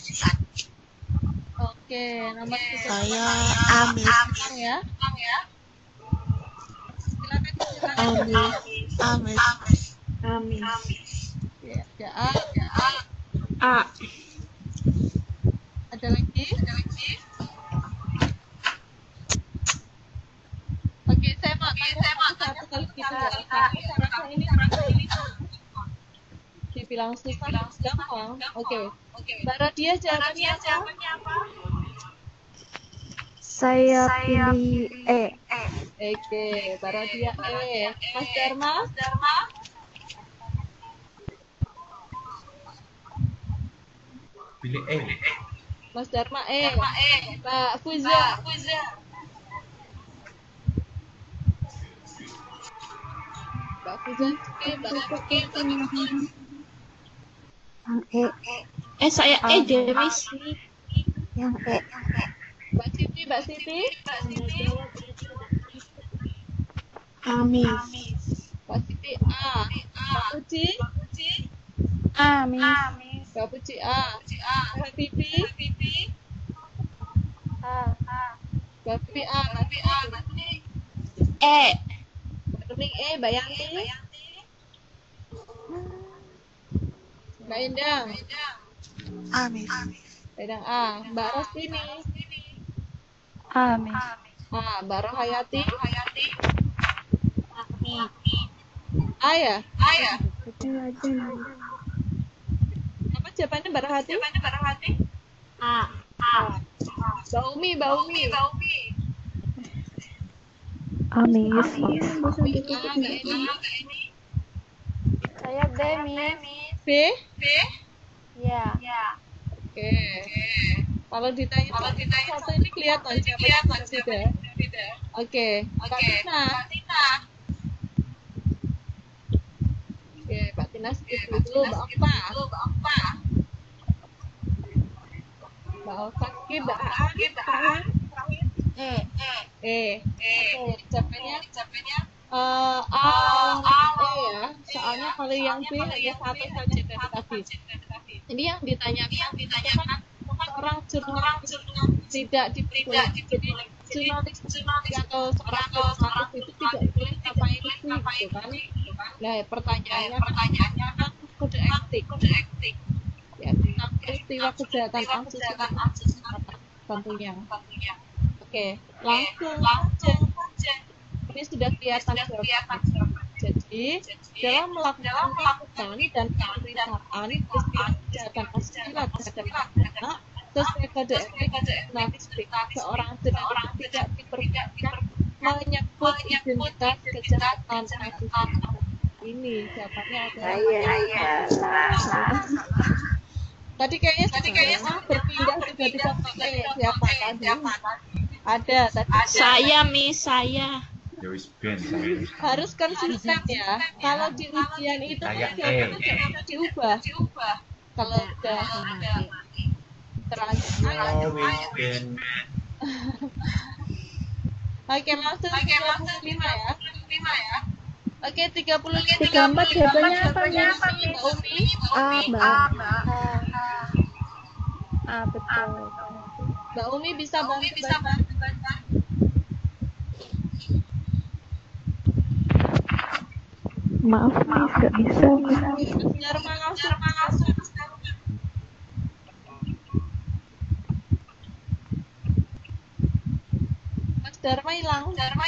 Oke, nomor tiga Saya Amis. ya. Silakan, Amis. silakan. Amis. Ya, ya, A, ya, A. A. Ada lagi? Ada lagi? Oke, saya mau tanya satu kali kita saya rasa ini ini dibilang susah gampang. Oke. Mbak Radia jawabannya apa? Saya pilih E. Oke, Mbak Radia E. Mas Dharma? Pilih E. Mas Dharma E. Mbak Fuza? Mbak Fuza? E, Mbak Fuza? Yang E. Eh saya E deh, Miss. Yang E. Mbak Siti? Mbak Siti? Amis. Mbak Siti A. Mbak Puji? Amis. Mbak Puji A. Mbak Bibi? A. Mbak Bibi A. Mbak A. E. Mbak E. Mbak Yanti? Mbak Endang? Amis. Mbak Endang A. Mbak Rostini? Amis. A. Mbak Rohayati? A ya? Apa jawabannya Mbak Rohayati? A. Mbak Umi, Mbak Umi. Amis. Umi A, Mbak Eni. Saya B. B? Ya. Oke. Kalau ditanya kalau ditanya satu ini kelihatan jawabannya sudah tidak. Oke. Mbak Tina. Oke, Mbak Tina skip dulu. Mbak Okta. Mbak Okta skip. Mbak Aa. E. E. Oke, jawabannya eh A lawan E ya. Soalnya kalau yang B hanya satu saja tadi. Ini yang ditanyakan ditanyakan seorang jurnalis tidak diperbolehkan. Jurnalis atau seorang jurnalis itu tidak boleh ngapain gitu kan. Nah, pertanyaannya pertanyaannya kan kode etik. Ya, tentang peristiwa kejahatan asusila tentunya. Oke, langsung ini sudah kelihatan jawabannya. Jadi, dalam melakukan liputan dan pemberitaan peristiwa kejahatan asusila terhadap anak sesuai kode etik jurnalistik, seorang jurnalis tidak diperbolehkan menyebut identitas kejahatan asusila ini jawabannya adalah tadi kayaknya tadi kayaknya berpindah tiba-tiba pakai siapa tadi? ada tadi Saya Miss, saya. Ya wis ben harus konsisten ya. Kalau di ujian itu Saya kan jawabannya E. jangan diubah. Kalau udah terakhir Ya wis ben. oke langsung 35 ya. oke 35 Tiga empat jawabannya apa? Mbak? Umi. A, Mbak. A, betul. Mbak Umi bisa bantu bisa bantu Maaf, Miss, gak bisa. Mas Dharma hilang Dharma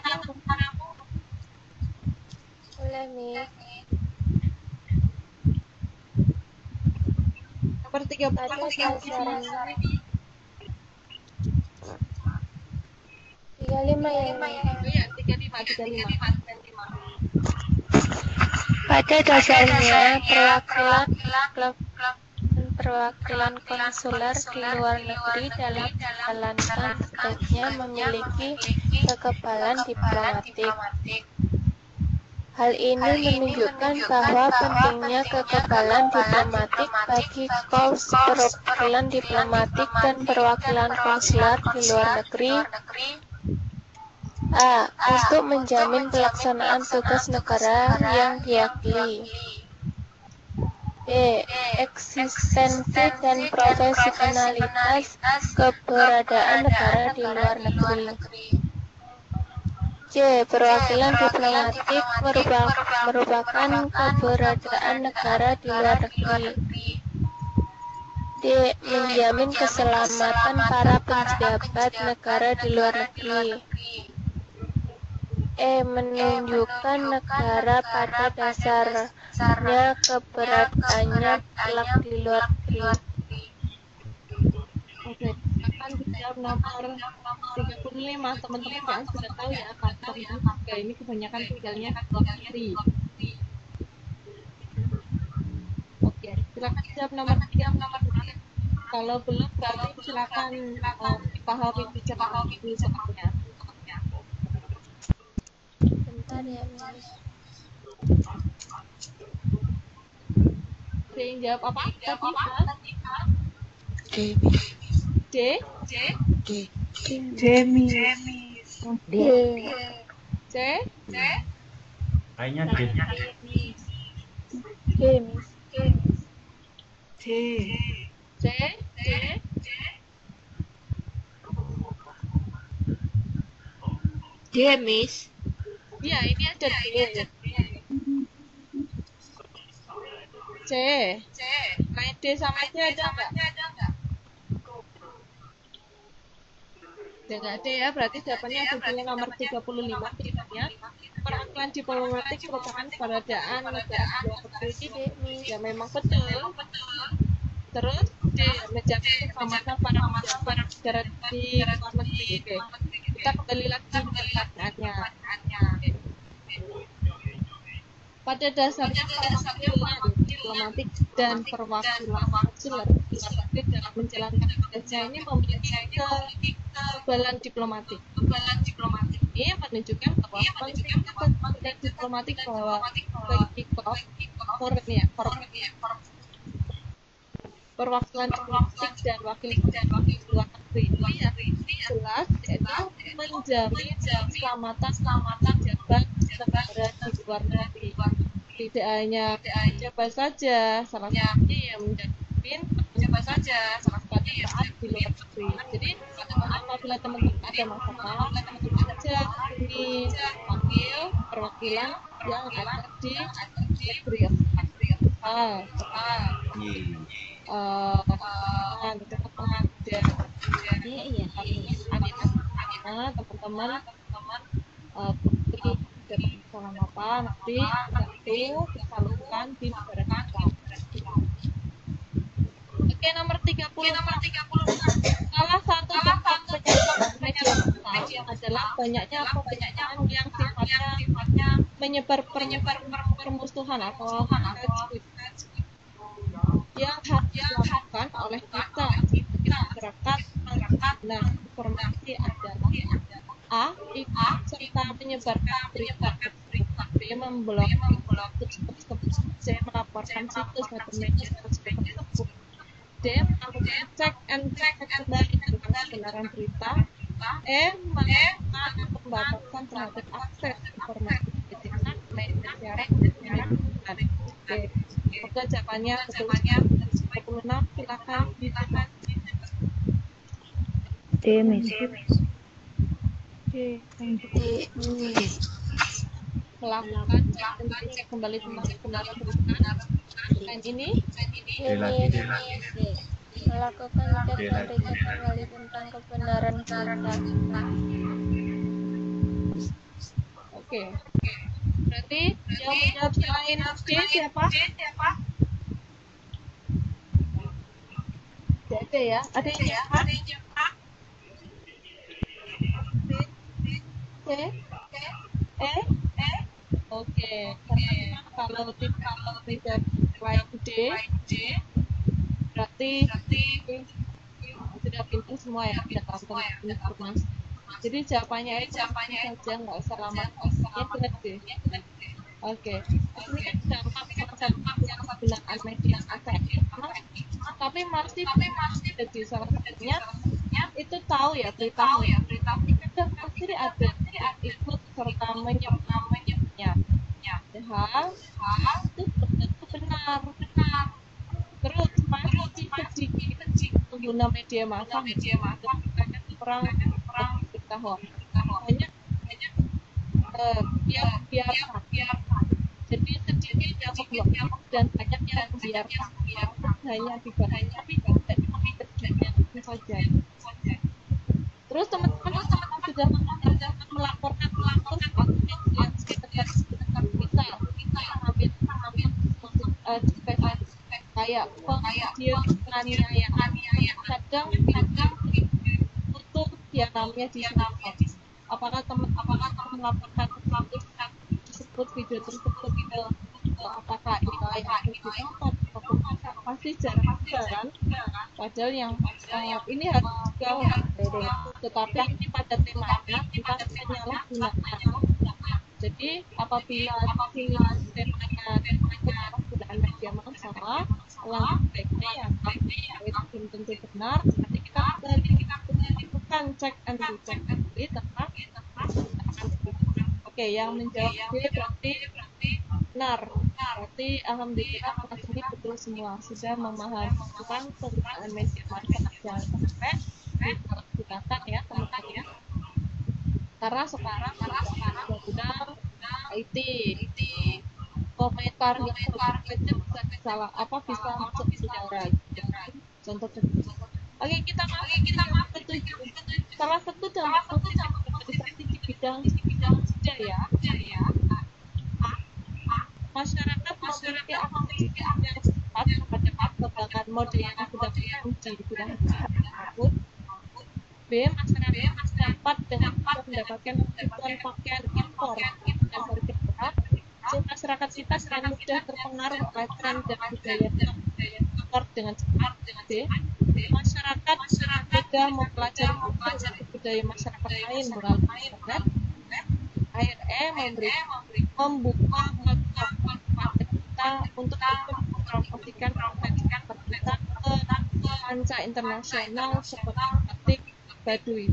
kanamu kanamu Boleh, Miss. nomor 30 Tadi pelajaran tiga lima ya, Miss. Iya, 35 35 Pada dasarnya, perwakilan perwakilan konsuler di luar negeri dalam menjalankan tugasnya memiliki kekebalan diplomatik. Hal ini menunjukkan bahwa pentingnya kekebalan diplomatik bagi korps perwakilan diplomatik dan perwakilan konsuler di luar negeri A. Untuk menjamin pelaksanaan tugas negara yang diakui. B. Eksistensi dan profesionalitas keberadaan negara di luar negeri. C. Perwakilan diplomatik merupa- merupakan keberadaan negara di luar negeri. D. Menjamin keselamatan para pejabat negara di luar negeri. E. Menunjukkan negara pada dasarnya keberadaannya telak di luar negeri. Oke, akan dijawab nomor 35 teman-teman kan sudah tahu ya itu tiga ini kebanyakan tinggalnya di luar negeri. Oke, silakan jawab nomor 3 nomor kalau belum berarti silakan uh, dipahami dipahami dulu soalnya. Bentar ya, Miss. Oke, yang jawab apa? Tadi D, Miss. D, D, D. Jamie. D. C, C, Kayaknya D. D, Miss. C. C, C, D, Miss. Iya, ini ada D. C. C. Kayak D sama C ada nggak? Udah nggak ada ya, berarti jawabannya ada di nomor 35 pilihannya. Perwakilan diplomatik merupakan keberadaan negara luar negeri. Ya memang betul. Terus D. Menjamin keselamatan para pejabat negara di. Kita kembali lagi ke pertanyaannya. Pada dasarnya perwakilan diplomatik dan perwakilan konsuler di dalam menjalankan tugasnya ini memiliki kekebalan diplomatik. Ini menunjukkan bahwa pentingnya kekebalan diplomatik bahwa bagi korp perwakilan diplomatik dan wakil dan wakil luar negeri. ini ya jelas yaitu menjamin keselamatan selamatan jabat negara di luar negeri. tidak hanya jabat saja salah satunya yang menjamin jabat saja salah satunya saat di luar negeri. Jadi apabila teman-teman ada masalah aja ini wakil perwakilan yang ada di negeri ah, Iya. Nah, teman-teman eh, pilih dapat salam apa nanti disalurkan di. Oke, nomor 30. Nomor 30. Salah satu penyebab media adalah banyaknya yang sifatnya menyebar penyebar permusuhan atau yang harus dilakukan oleh kita masyarakat nah informasi adalah A. Ikut serta menyebarkan berita B. Memblok situs tersebut C. Melaporkan situs atau media tersebut D. Melakukan cek and check kembali tentang kebenaran berita E. Melakukan pembatasan terhadap akses informasi digital media siaran dan D. Semoga jawabannya betul 26 silakan dicoba D, Miss. D. melakukan cek and check kembali tentang kebenaran berita selain ini. Melakukan cek dan kembali tentang kebenaran berita. Oke. Berarti yang menjawab selain D siapa? Dede ya. Ada yang jawab? C? E? Oke. Karena kalau tidak kalau tidak selain D, berarti sudah pintar semua ya, tidak tahu tentang informasi. Jadi jawabannya itu jawabannya saja nggak usah lama. Ini benar deh. Oke. Ini kan dampak dampak yang media sosial. Tapi masih tapi masih jadi salah satunya itu tahu ya berita tahu ya berita itu pasti ada ikut serta menyebarnya. Hal itu tentu benar. benar. Terus masih sedikit pengguna media massa media massa kurang kurang bertahun banyak banyak eh, biar biarkan jadi sedikit yang memblok dan banyak yang membiarkan hanya dibahas tapi tidak itu saja. Terus teman-teman teman-teman sudah melaporkan melaporkan yang sekitar sekitar kita kita ambil ambil spesial kayak pengajian penganiayaan. kadang kadang yang namanya di apakah teman apakah teman melaporkan sesuatu tersebut video tersebut video apakah ini kayak ini ditonton pasti jarang jarang padahal yang eh, ini harus juga tetapi ini pada temanya kita penyalahgunaan jadi apabila di temanya penyalahgunaan media massa langkah baiknya yang itu belum tentu benar nanti kita kembali kita cek and recheck kembali tentang Oke, yang menjawab B berarti benar. Berarti alhamdulillah kelas ini betul semua sudah memahami tentang penggunaan media massa jangan sampai disalahgunakan ya teman-teman ya. Karena sekarang karena sekarang sudah IT komentar yang berbeda bisa salah apa bisa masuk ke daerah contoh kecil. Oke kita masuk kita masuk ketujuh salah satu dampak positif organisasi di bidang di bidang budaya. budaya. Masyarakat memiliki akses yang cepat perkembangan mode yang sudah di bidang tersebut. B. Masyarakat dapat dengan mendapatkan kebutuhan pakaian impor Masyarakat kita dengan mudah terpengaruh oleh tren dan budaya impor dengan cepat. Masyarakat mudah mempelajari budaya masyarakat lain melalui internet. E memberi membuka platform kita untuk mempromosikan konten kita ke kancah internasional seperti batik Baduy.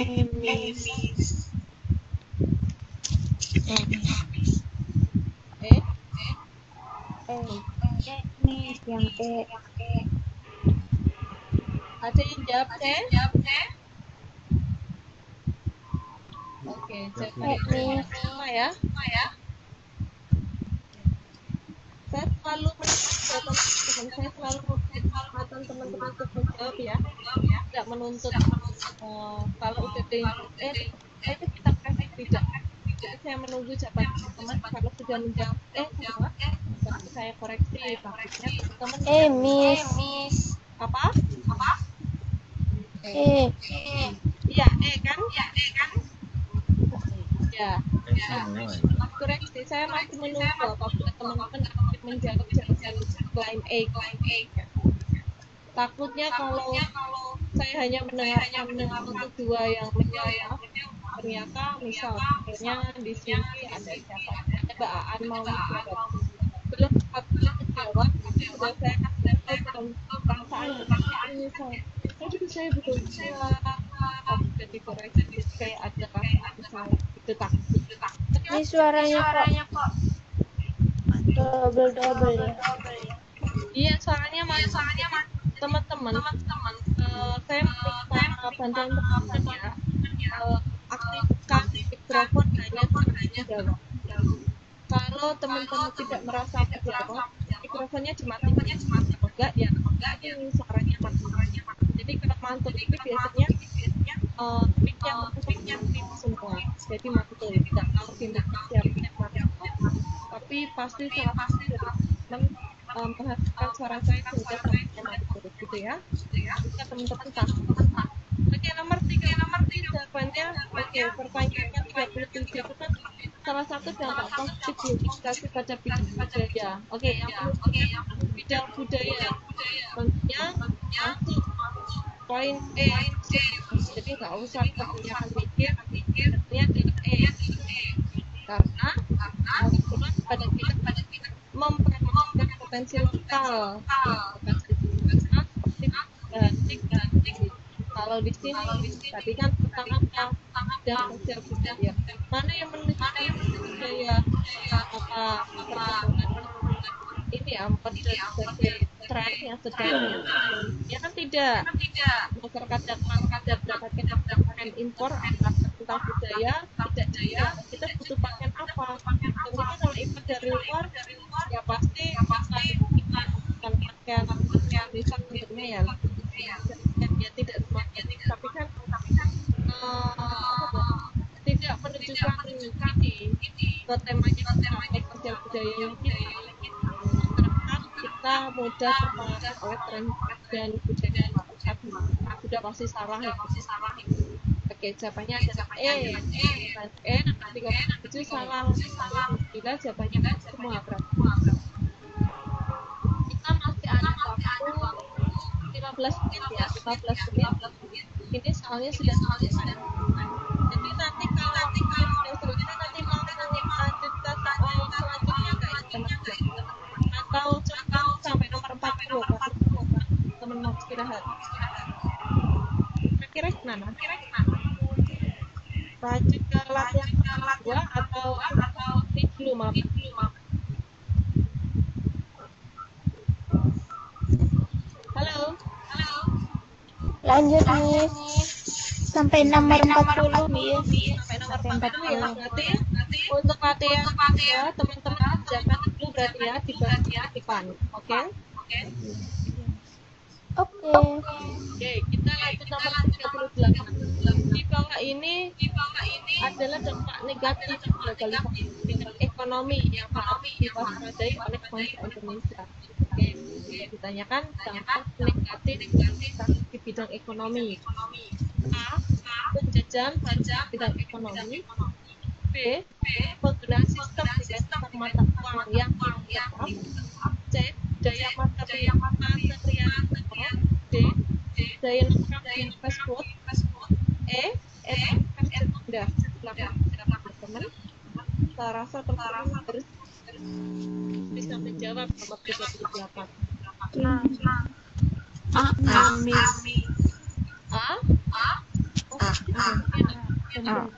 Silakan dijawab. Eh, Miss yang E. ada yang jawab teh? Oke, jawabannya sama ya. Saya selalu teman-teman saya selalu kesempatan teman-teman untuk menjawab ya. Tidak menuntut eh, kalau udah di eh eh, itu kita kasih tidak. Saya menunggu jawaban teman-teman kalau sudah menjawab eh semua baru saya koreksi takutnya teman-teman Eh, Miss. apa? Apa? Eh, iya eh kan? Iya eh kan? Ya Eh, ya. Koreksi saya masih menunggu apabila teman-teman menjawab jawaban klaim A. klaim A. Takutnya kalau saya hanya mendengarkan satu dua yang menjawab. ternyata misalnya di sini ada siapa? ada Aan mau menjawab. belum sempat menjawab. sudah saya kasih perasaan perasaan misal aduh saya belum jawab oh, jadi ada itu takut ini suaranya kok double double ya. Iya, soalnya mas, soalnya mas, teman-teman, teman-teman, eh, saya minta bantuan teman-teman ya, eh, aktifkan mikrofon hanya hanya jawab. Kalau teman-teman tidak merasa menjawab, mikrofonnya dimatikan, enggak ya, enggak ini suaranya mati. Jadi mantul itu biasanya eh, mic-nya mic-nya mati semua, jadi mantul. Tidak tahu tindak mati. Tapi pasti salah pasti um, menghasilkan suara saya sehingga teman-teman gitu ya. Teman-teman tahu. Oke, nomor tiga, nomor tiga jawabannya, oke, pertanyaannya 37 itu kan salah satu dampak positif edukasi pada bidang budaya. Oke, yang pertama bidang budaya. Tentunya masuk poin E. Jadi nggak usah kebanyakan mikir, artinya adalah E. Karena kebetulan pada kita pada kita mempromosikan potensi lokal. Kalau di sini, tadi kan apa dan budaya. Mana yang menunjukkan budaya apa ini ya sebagai tren yang sedang ya. Kan tidak. Masyarakat dan masyarakat mendapatkan pakaian impor tentang budaya tidak jaya kita butuh pakaian apa? tentunya kalau impor dari luar ya pasti kita akan pakaian pakaian bisa tentunya ya dan ya tidak semuanya tapi kan eh, tidak menunjukkan ini ke temanya temanya sosial budaya kita. kita. Mudah terpengaruh oleh tren dan budaya masyarakat sudah pasti salah ya pasti salah oke jawabannya adalah E. E. Tiga tujuh salah salah bila jawabannya kan semua kita masih ada waktu 15 menit ya 15 menit. Ini soalnya sudah selesai jadi nanti kalau nanti sudah nanti mau nanti teman-teman. Atau contoh sampai nomor 40 teman mau istirahat. Kira-kira lanjut ke atau atau dulu malam halo Lanjut, Miss. Sampai nomor 40, Miss. sampai nomor 40 ya berarti untuk latihan ya teman-teman jangan dulu berarti ya di bagian depan. Oke? Oke. Oke, kita lanjut nomor 38. Di bawah ini adalah dampak negatif globalisasi ekonomi yang harus diwaspadai oleh bangsa Indonesia. Oke, ditanyakan dampak negatif di bidang ekonomi. A. Penjajahan bidang ekonomi. B. Penggunaan sistem berdasar mata uang yang tetap. C. Daya mata daya mata D. Daya lengkap fast food. E. Efek rendah. Silakan teman-teman. Saya rasa harus bisa menjawab nomor 38. A, A, Miss. A? Oh, iya. Coba.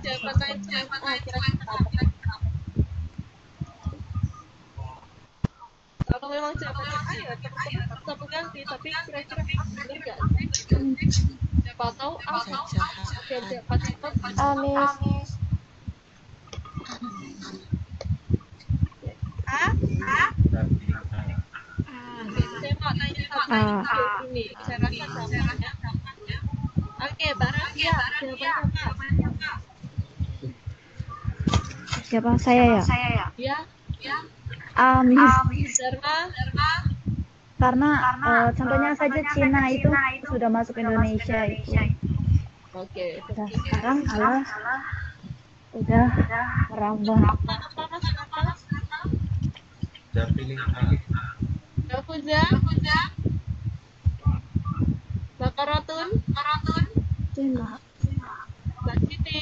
Jawaban lain selain A kira-kira apa? Kalau memang jawabannya A ya teman-teman bisa mengganti, tapi kira-kira benar nggak sih? Siapa tahu A Oke, siapa tahu A, Miss. A? Kita pilih A. Oke, saya mau tanya satu Ah. yang ini. Saya rasa. Oke, apa? Siapa saya ya? Ya, Dharma, Karena eh, contohnya saja Cina itu sudah masuk Indonesia itu. Oke. Udah sekarang malah udah merambah. Kita pilih Fuza? Cina. Mbak Siti?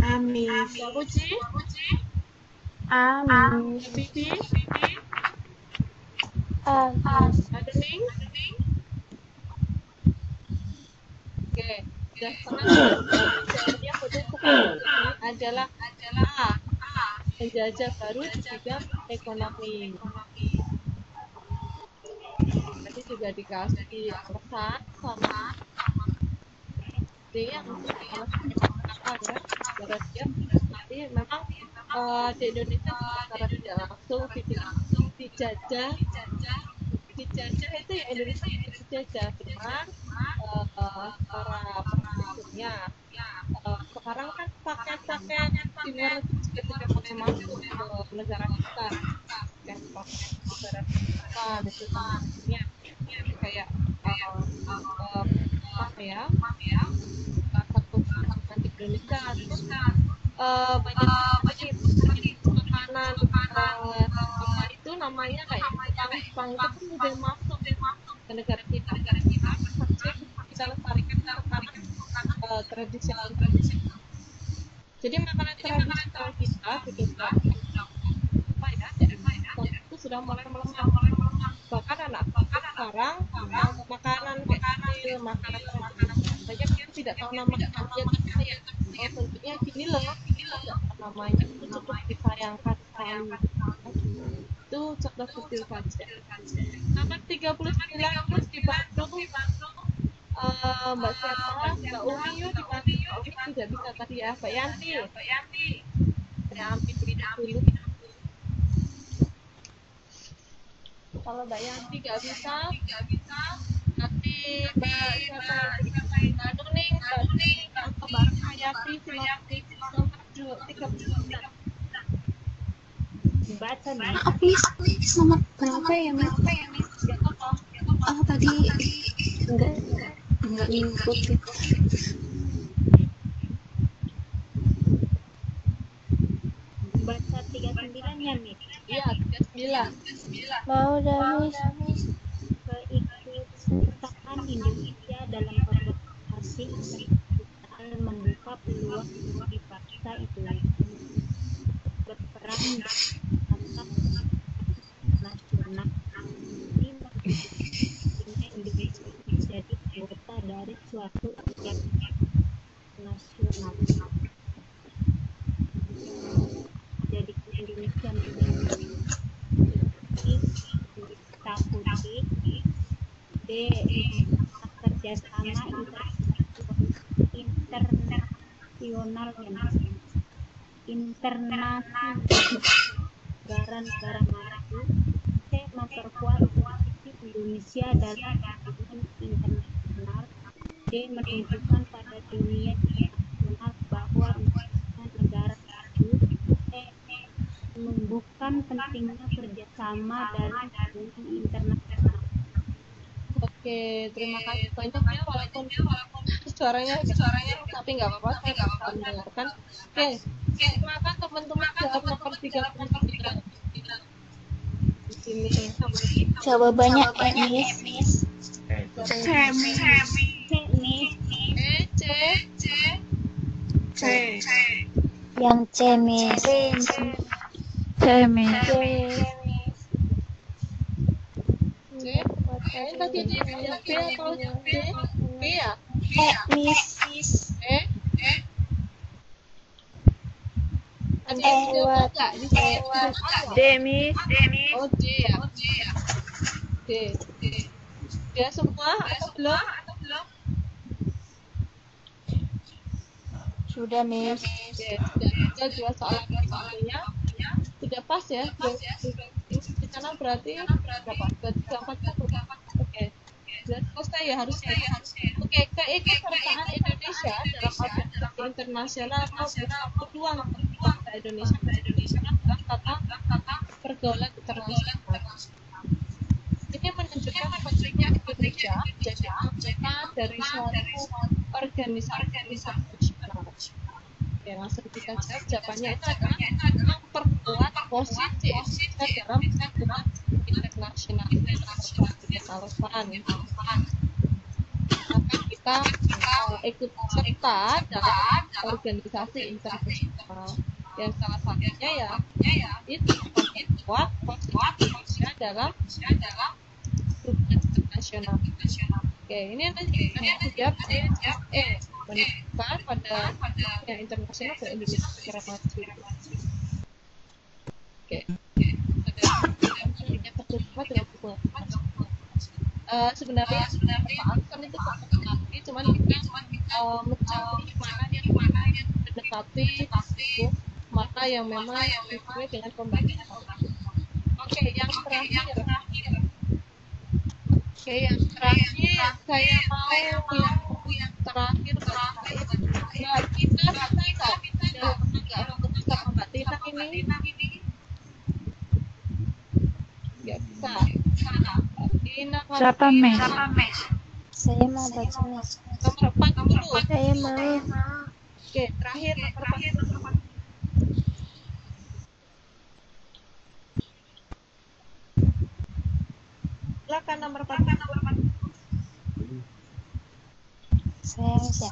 Amis. Mbak Puji? Amin. Bibi? Oke, sudah. Jawabannya betul adalah adalah A. Penjajah baru bidang ekonomi. Tadi juga dikasih pesan sama dia yang alasan ya memang eh, di Indonesia secara tidak langsung dijajah dijajah itu ya Indonesia dijajah cuman eh, para penduduknya eh, sekarang kan luar negeri juga tidak boleh masuk ke negara kita kan negara kita maksudnya kayak eh, eh, apa ya satu Indonesia eh, banyak banyak makanan eh, itu namanya kayak Jepang Jepang itu kan udah masuk ke negara kita. negara kita. Kita lestarikan kita lestarikan tradisional. Tradisional. Jadi makanan tradisional kita gitu kan apa ya itu sudah mulai melemah. Bahkan anak bahkan sekarang makanan kayak kecil makanan makanan banyak yang tidak tahu nama tapi ya oh bentuknya gini loh ini loh nggak tahu namanya itu cukup disayangkan sekali. Itu contoh kecil saja. Nomor 39 terus di Bandung Mbak siapa? Mbak Umi yuk di Bandung. Tidak bisa tadi ya Mbak Yanti. Mbak Yanti. Saya ambil berita dulu kalau Mbak Yanti nggak bisa nanti Mbak Maaf, Miss. Miss, nomor berapa ya, Miss? Oh, tadi enggak enggak ngikutin. Baca 39 ya, Miss. iya tiga sembilan Mau dah, Miss. Indonesia dalam kontestasi internasional membuka peluang bagi bangsa Indonesia berperan atas nasional. Ini Indonesia menjadi anggota dari suatu organisasi nasional. Jadi Indonesia menjadi ditakuti D kerjasama internasional internasional negara-negara maju memperkuat posisi Indonesia dalam hubungan internasional D menunjukkan pada dunia internasional bahwa negara maju E menumbuhkan pentingnya kerjasama dalam hubungan internasional Oke, terima kasih banyak ya walaupun suaranya suaranya tapi nggak apa-apa saya bisa mendengarkan. Oke, silakan teman-teman jawab nomor 39 di sini Jawabannya E, Miss. Eh, itu. C nih C C. Yang C, Miss. C, Miss. C. Eh, tadi di B atau D? B ya? E, Miss. E ada Eh, yang jawab nggak di sini? D, Miss. Oh D ya? D. Dia semua atau belum? Sudah, Miss. Sudah ada dua soalan pertamanya. Tidak pas ya. Di sana berarti berapa? Berarti empat Oke. Berarti selesai ya harusnya. Oke, keikutsertaan Indonesia dalam organisasi internasional atau peluang bangsa Indonesia dalam tata pergaulan internasional. Ini menunjukkan pentingnya Indonesia menjadi anggota dari suatu organisasi Oke, langsung kita jawab. Jawabannya itu adalah memperkuat posisi Indonesia dalam hubungan internasional peran maka kita ikut serta dalam organisasi internasional yang salah satunya ya itu memperkuat posisi Indonesia dalam hubungan internasional. Oke, ini nanti jawab eh menunjukkan pada yang internasional ke Indonesia secara maju. Oke, ada pertemuan dengan hubungan uh, sebenarnya alasan itu tapi cuman kita uh, mencari mana yang mana yang mendekati itu mana yang memang sesuai dengan pembagian oke yang terakhir oke yang terakhir saya mau yang yang terakhir terakhir ya kita bisa tidak nggak bisa mbak Tina ini. Nggak bisa. Siapa, Mes? Saya mau baca Miss. nomor empat dulu. Saya mau. oke terakhir nomor empat silakan nomor empat Saya Miss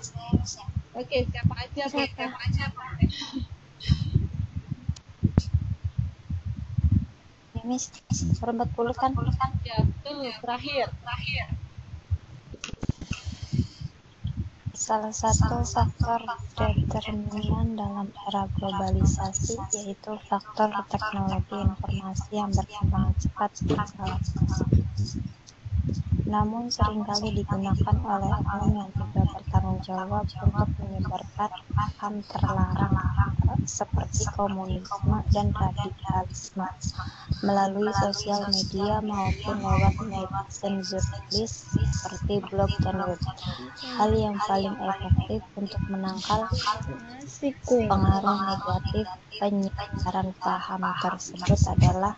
ya. oke siapa aja siapa aja? Ya, Miss. Nomor 40 kan? ya betul terakhir terakhir Salah satu faktor determinan dalam era globalisasi yaitu faktor teknologi informasi yang berkembang cepat. Namun sering kali digunakan oleh orang yang tidak bertanggung jawab untuk menyebarkan paham terlarang seperti komunisme dan radikalisme. melalui sosial media maupun lewat netizen jurnalis seperti blog dan web. Hal yang paling efektif untuk menangkal pengaruh negatif penyebaran paham tersebut adalah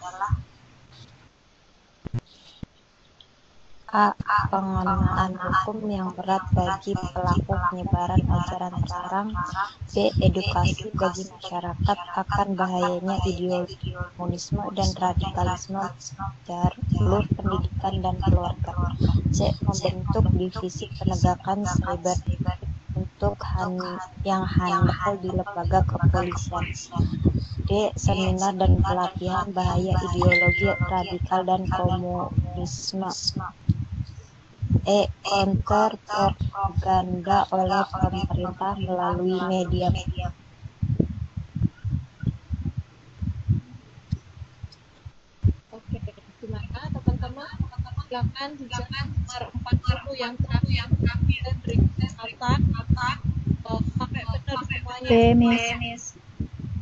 A. Pengenaan hukum yang berat bagi pelaku penyebaran ajaran terlarang B. Edukasi bagi masyarakat akan bahayanya ideologi komunisme dan radikalisme jalur pendidikan dan keluarga C. Membentuk divisi penegakan cyber untuk han yang handal di lembaga kepolisian D. Seminar dan pelatihan bahaya ideologi radikal dan komunisme E. Counter propaganda oleh pemerintah melalui media. Oke, gimana teman-teman? Silakan dijawab nomor 40 yang terakhir yang terakhir dan beri kesempatan uh, sampai benar semuanya. B, Miss.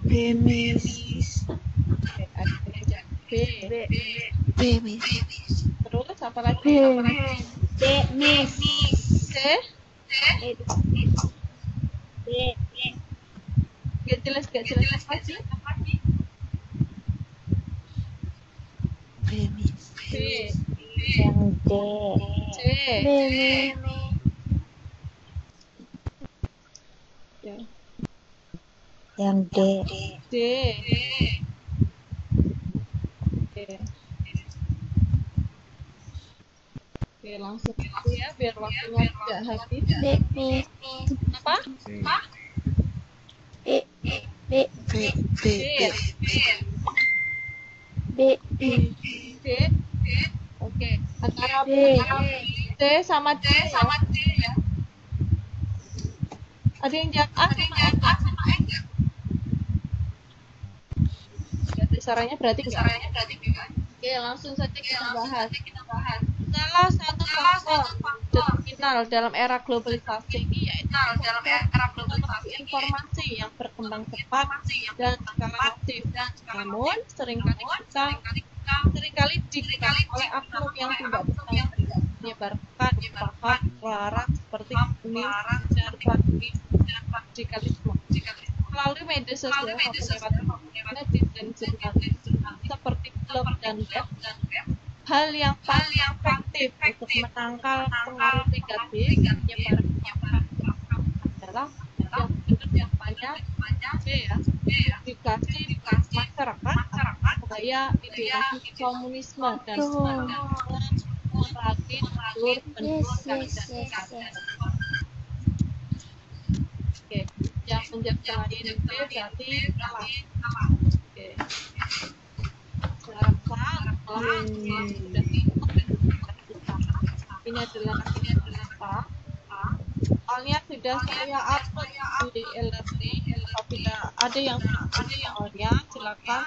B B. B Miss Terus apa lagi? B. D, Miss. C. Gak jelas, gak jelas apa sih? B Miss B. Yang D. C. Ya. Yang D. D. Oke. Langsung ya biar waktunya tidak habis. B, Miss. Apa? B, B, B B D. ya? B, D. Antara D. D sama D sama D ya. Ada yang jawab A sama E nggak? Berarti Saranya berarti enggak? Oke, langsung saja kita bahas. Salah satu faktor determinal dalam era globalisasi ini yaitu informasi yang berkembang cepat dan skalatif. Namun, sering kali kita sering kali diketahui oleh akun yang tidak bisa menyebarkan paham melarang seperti dan radikalisme melalui media sosial lewat netizen dan seperti blog dan web. hal yang paling efektif untuk menangkal pengaruh negatif penyebaran adalah yang banyak ya edukasi masyarakat ideologi komunisme dan yes, yes. Oke, yang menjadi berarti kelas. Oke. Ini adalah ini adalah apa? Soalnya sudah saya upload di LRT. Apabila ada yang ada yang soalnya silakan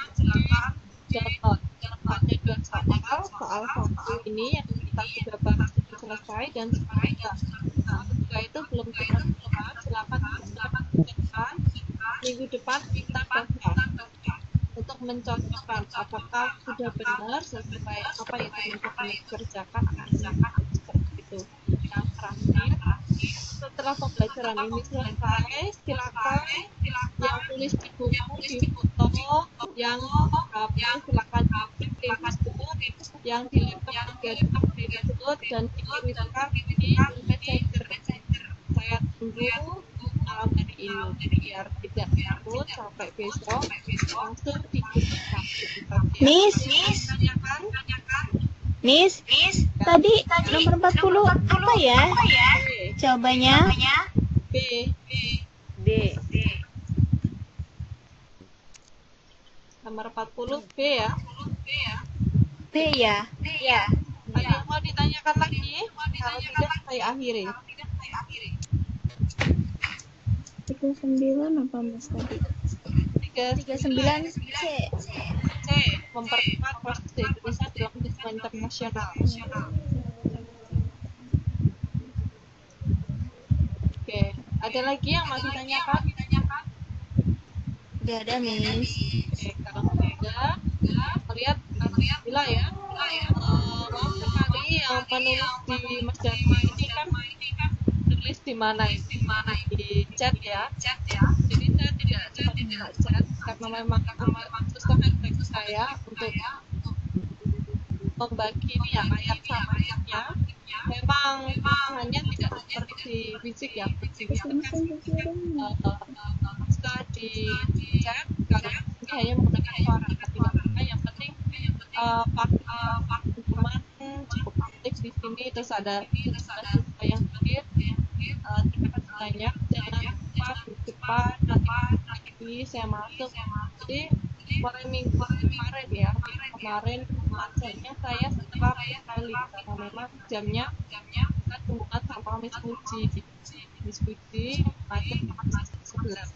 download. Hanya dua soal soal satu ini yang kita sudah bahas sudah selesai dan seterusnya. Nah, itu belum selesai, silakan silakan silakan minggu depan kita bahas untuk mencocokkan apakah sudah benar sesuai apa yang teman-teman kerjakan kerjakan itu. Yang terakhir, setelah pembelajaran ini selesai, silakan yang tulis di buku di foto, yang HP silakan silakan sebut, yang di laptop juga disebut dan dikirimkan di messenger. Saya tunggu malam hari ini biar tidak takut sampai besok langsung dikirimkan. Miss, Tanyakan, Miss, tadi nomor 40 apa ya? Jawabannya B, D. nomor 40 B ya. B ya. Ya. Ada yang mau ditanyakan lagi? Kalau tidak saya akhiri. 39 apa Mas tadi? 39 39 C. C. Memperkuat posisi Indonesia dalam hubungan internasional. Oke, ada lagi yang mau ditanyakan? Gak ada, Miss. Oke, kalau tidak, lihat bila ya. Maaf sekali yang menulis di Mas Dharma ini kan tulis di mana di mana di chat ya. Jadi saya tidak chat karena memang memang susah bagi saya untuk membagi ini ya ayat sama ayatnya. Memang hanya tidak seperti fisik ya. Fisik itu kan eh, bisa di chat karena ini hanya menggunakan suara tapi yang penting eh, pak eh, pak teman cukup aktif di sini terus ada yang banyak jangan di depan nanti saya masuk. Jadi kemarin minggu kemarin ya kemarin macetnya saya setelah kali karena memang jamnya jamnya hubungan sama Miss Puji Miss Puji macet sebelas.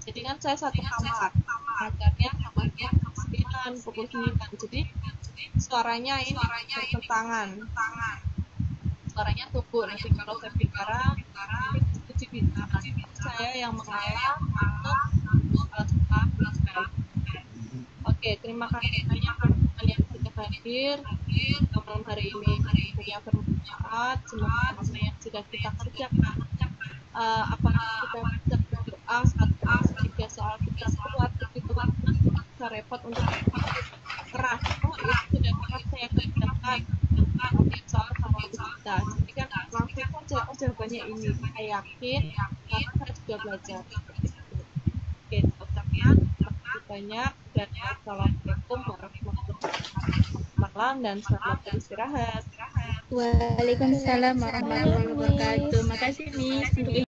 Jadi kan saya satu kamar. Ngajarnya kamarnya sembilan pukul sembilan. Jadi suaranya ini bertentangan nanti kalau saya bicara itu bisa nanti saya yang mengalah untuk selesai oke terima kasih banyak teman yang sudah hadir. Malam hari ini punya bermanfaat. Semoga apa yang sudah kita kerjakan uh, apakah kita bisa berdoa satu tiga soal kita kuat itu kan bisa repot untuk keras. Itu sudah saya kerjakan kita jadi kan langsung saja oh jawabannya ini saya yakin karena saya sudah belajar oke kasih banyak dan assalamualaikum warahmatullahi malam dan selamat beristirahat Waalaikumsalam warahmatullahi wabarakatuh. Makasih Miss untuk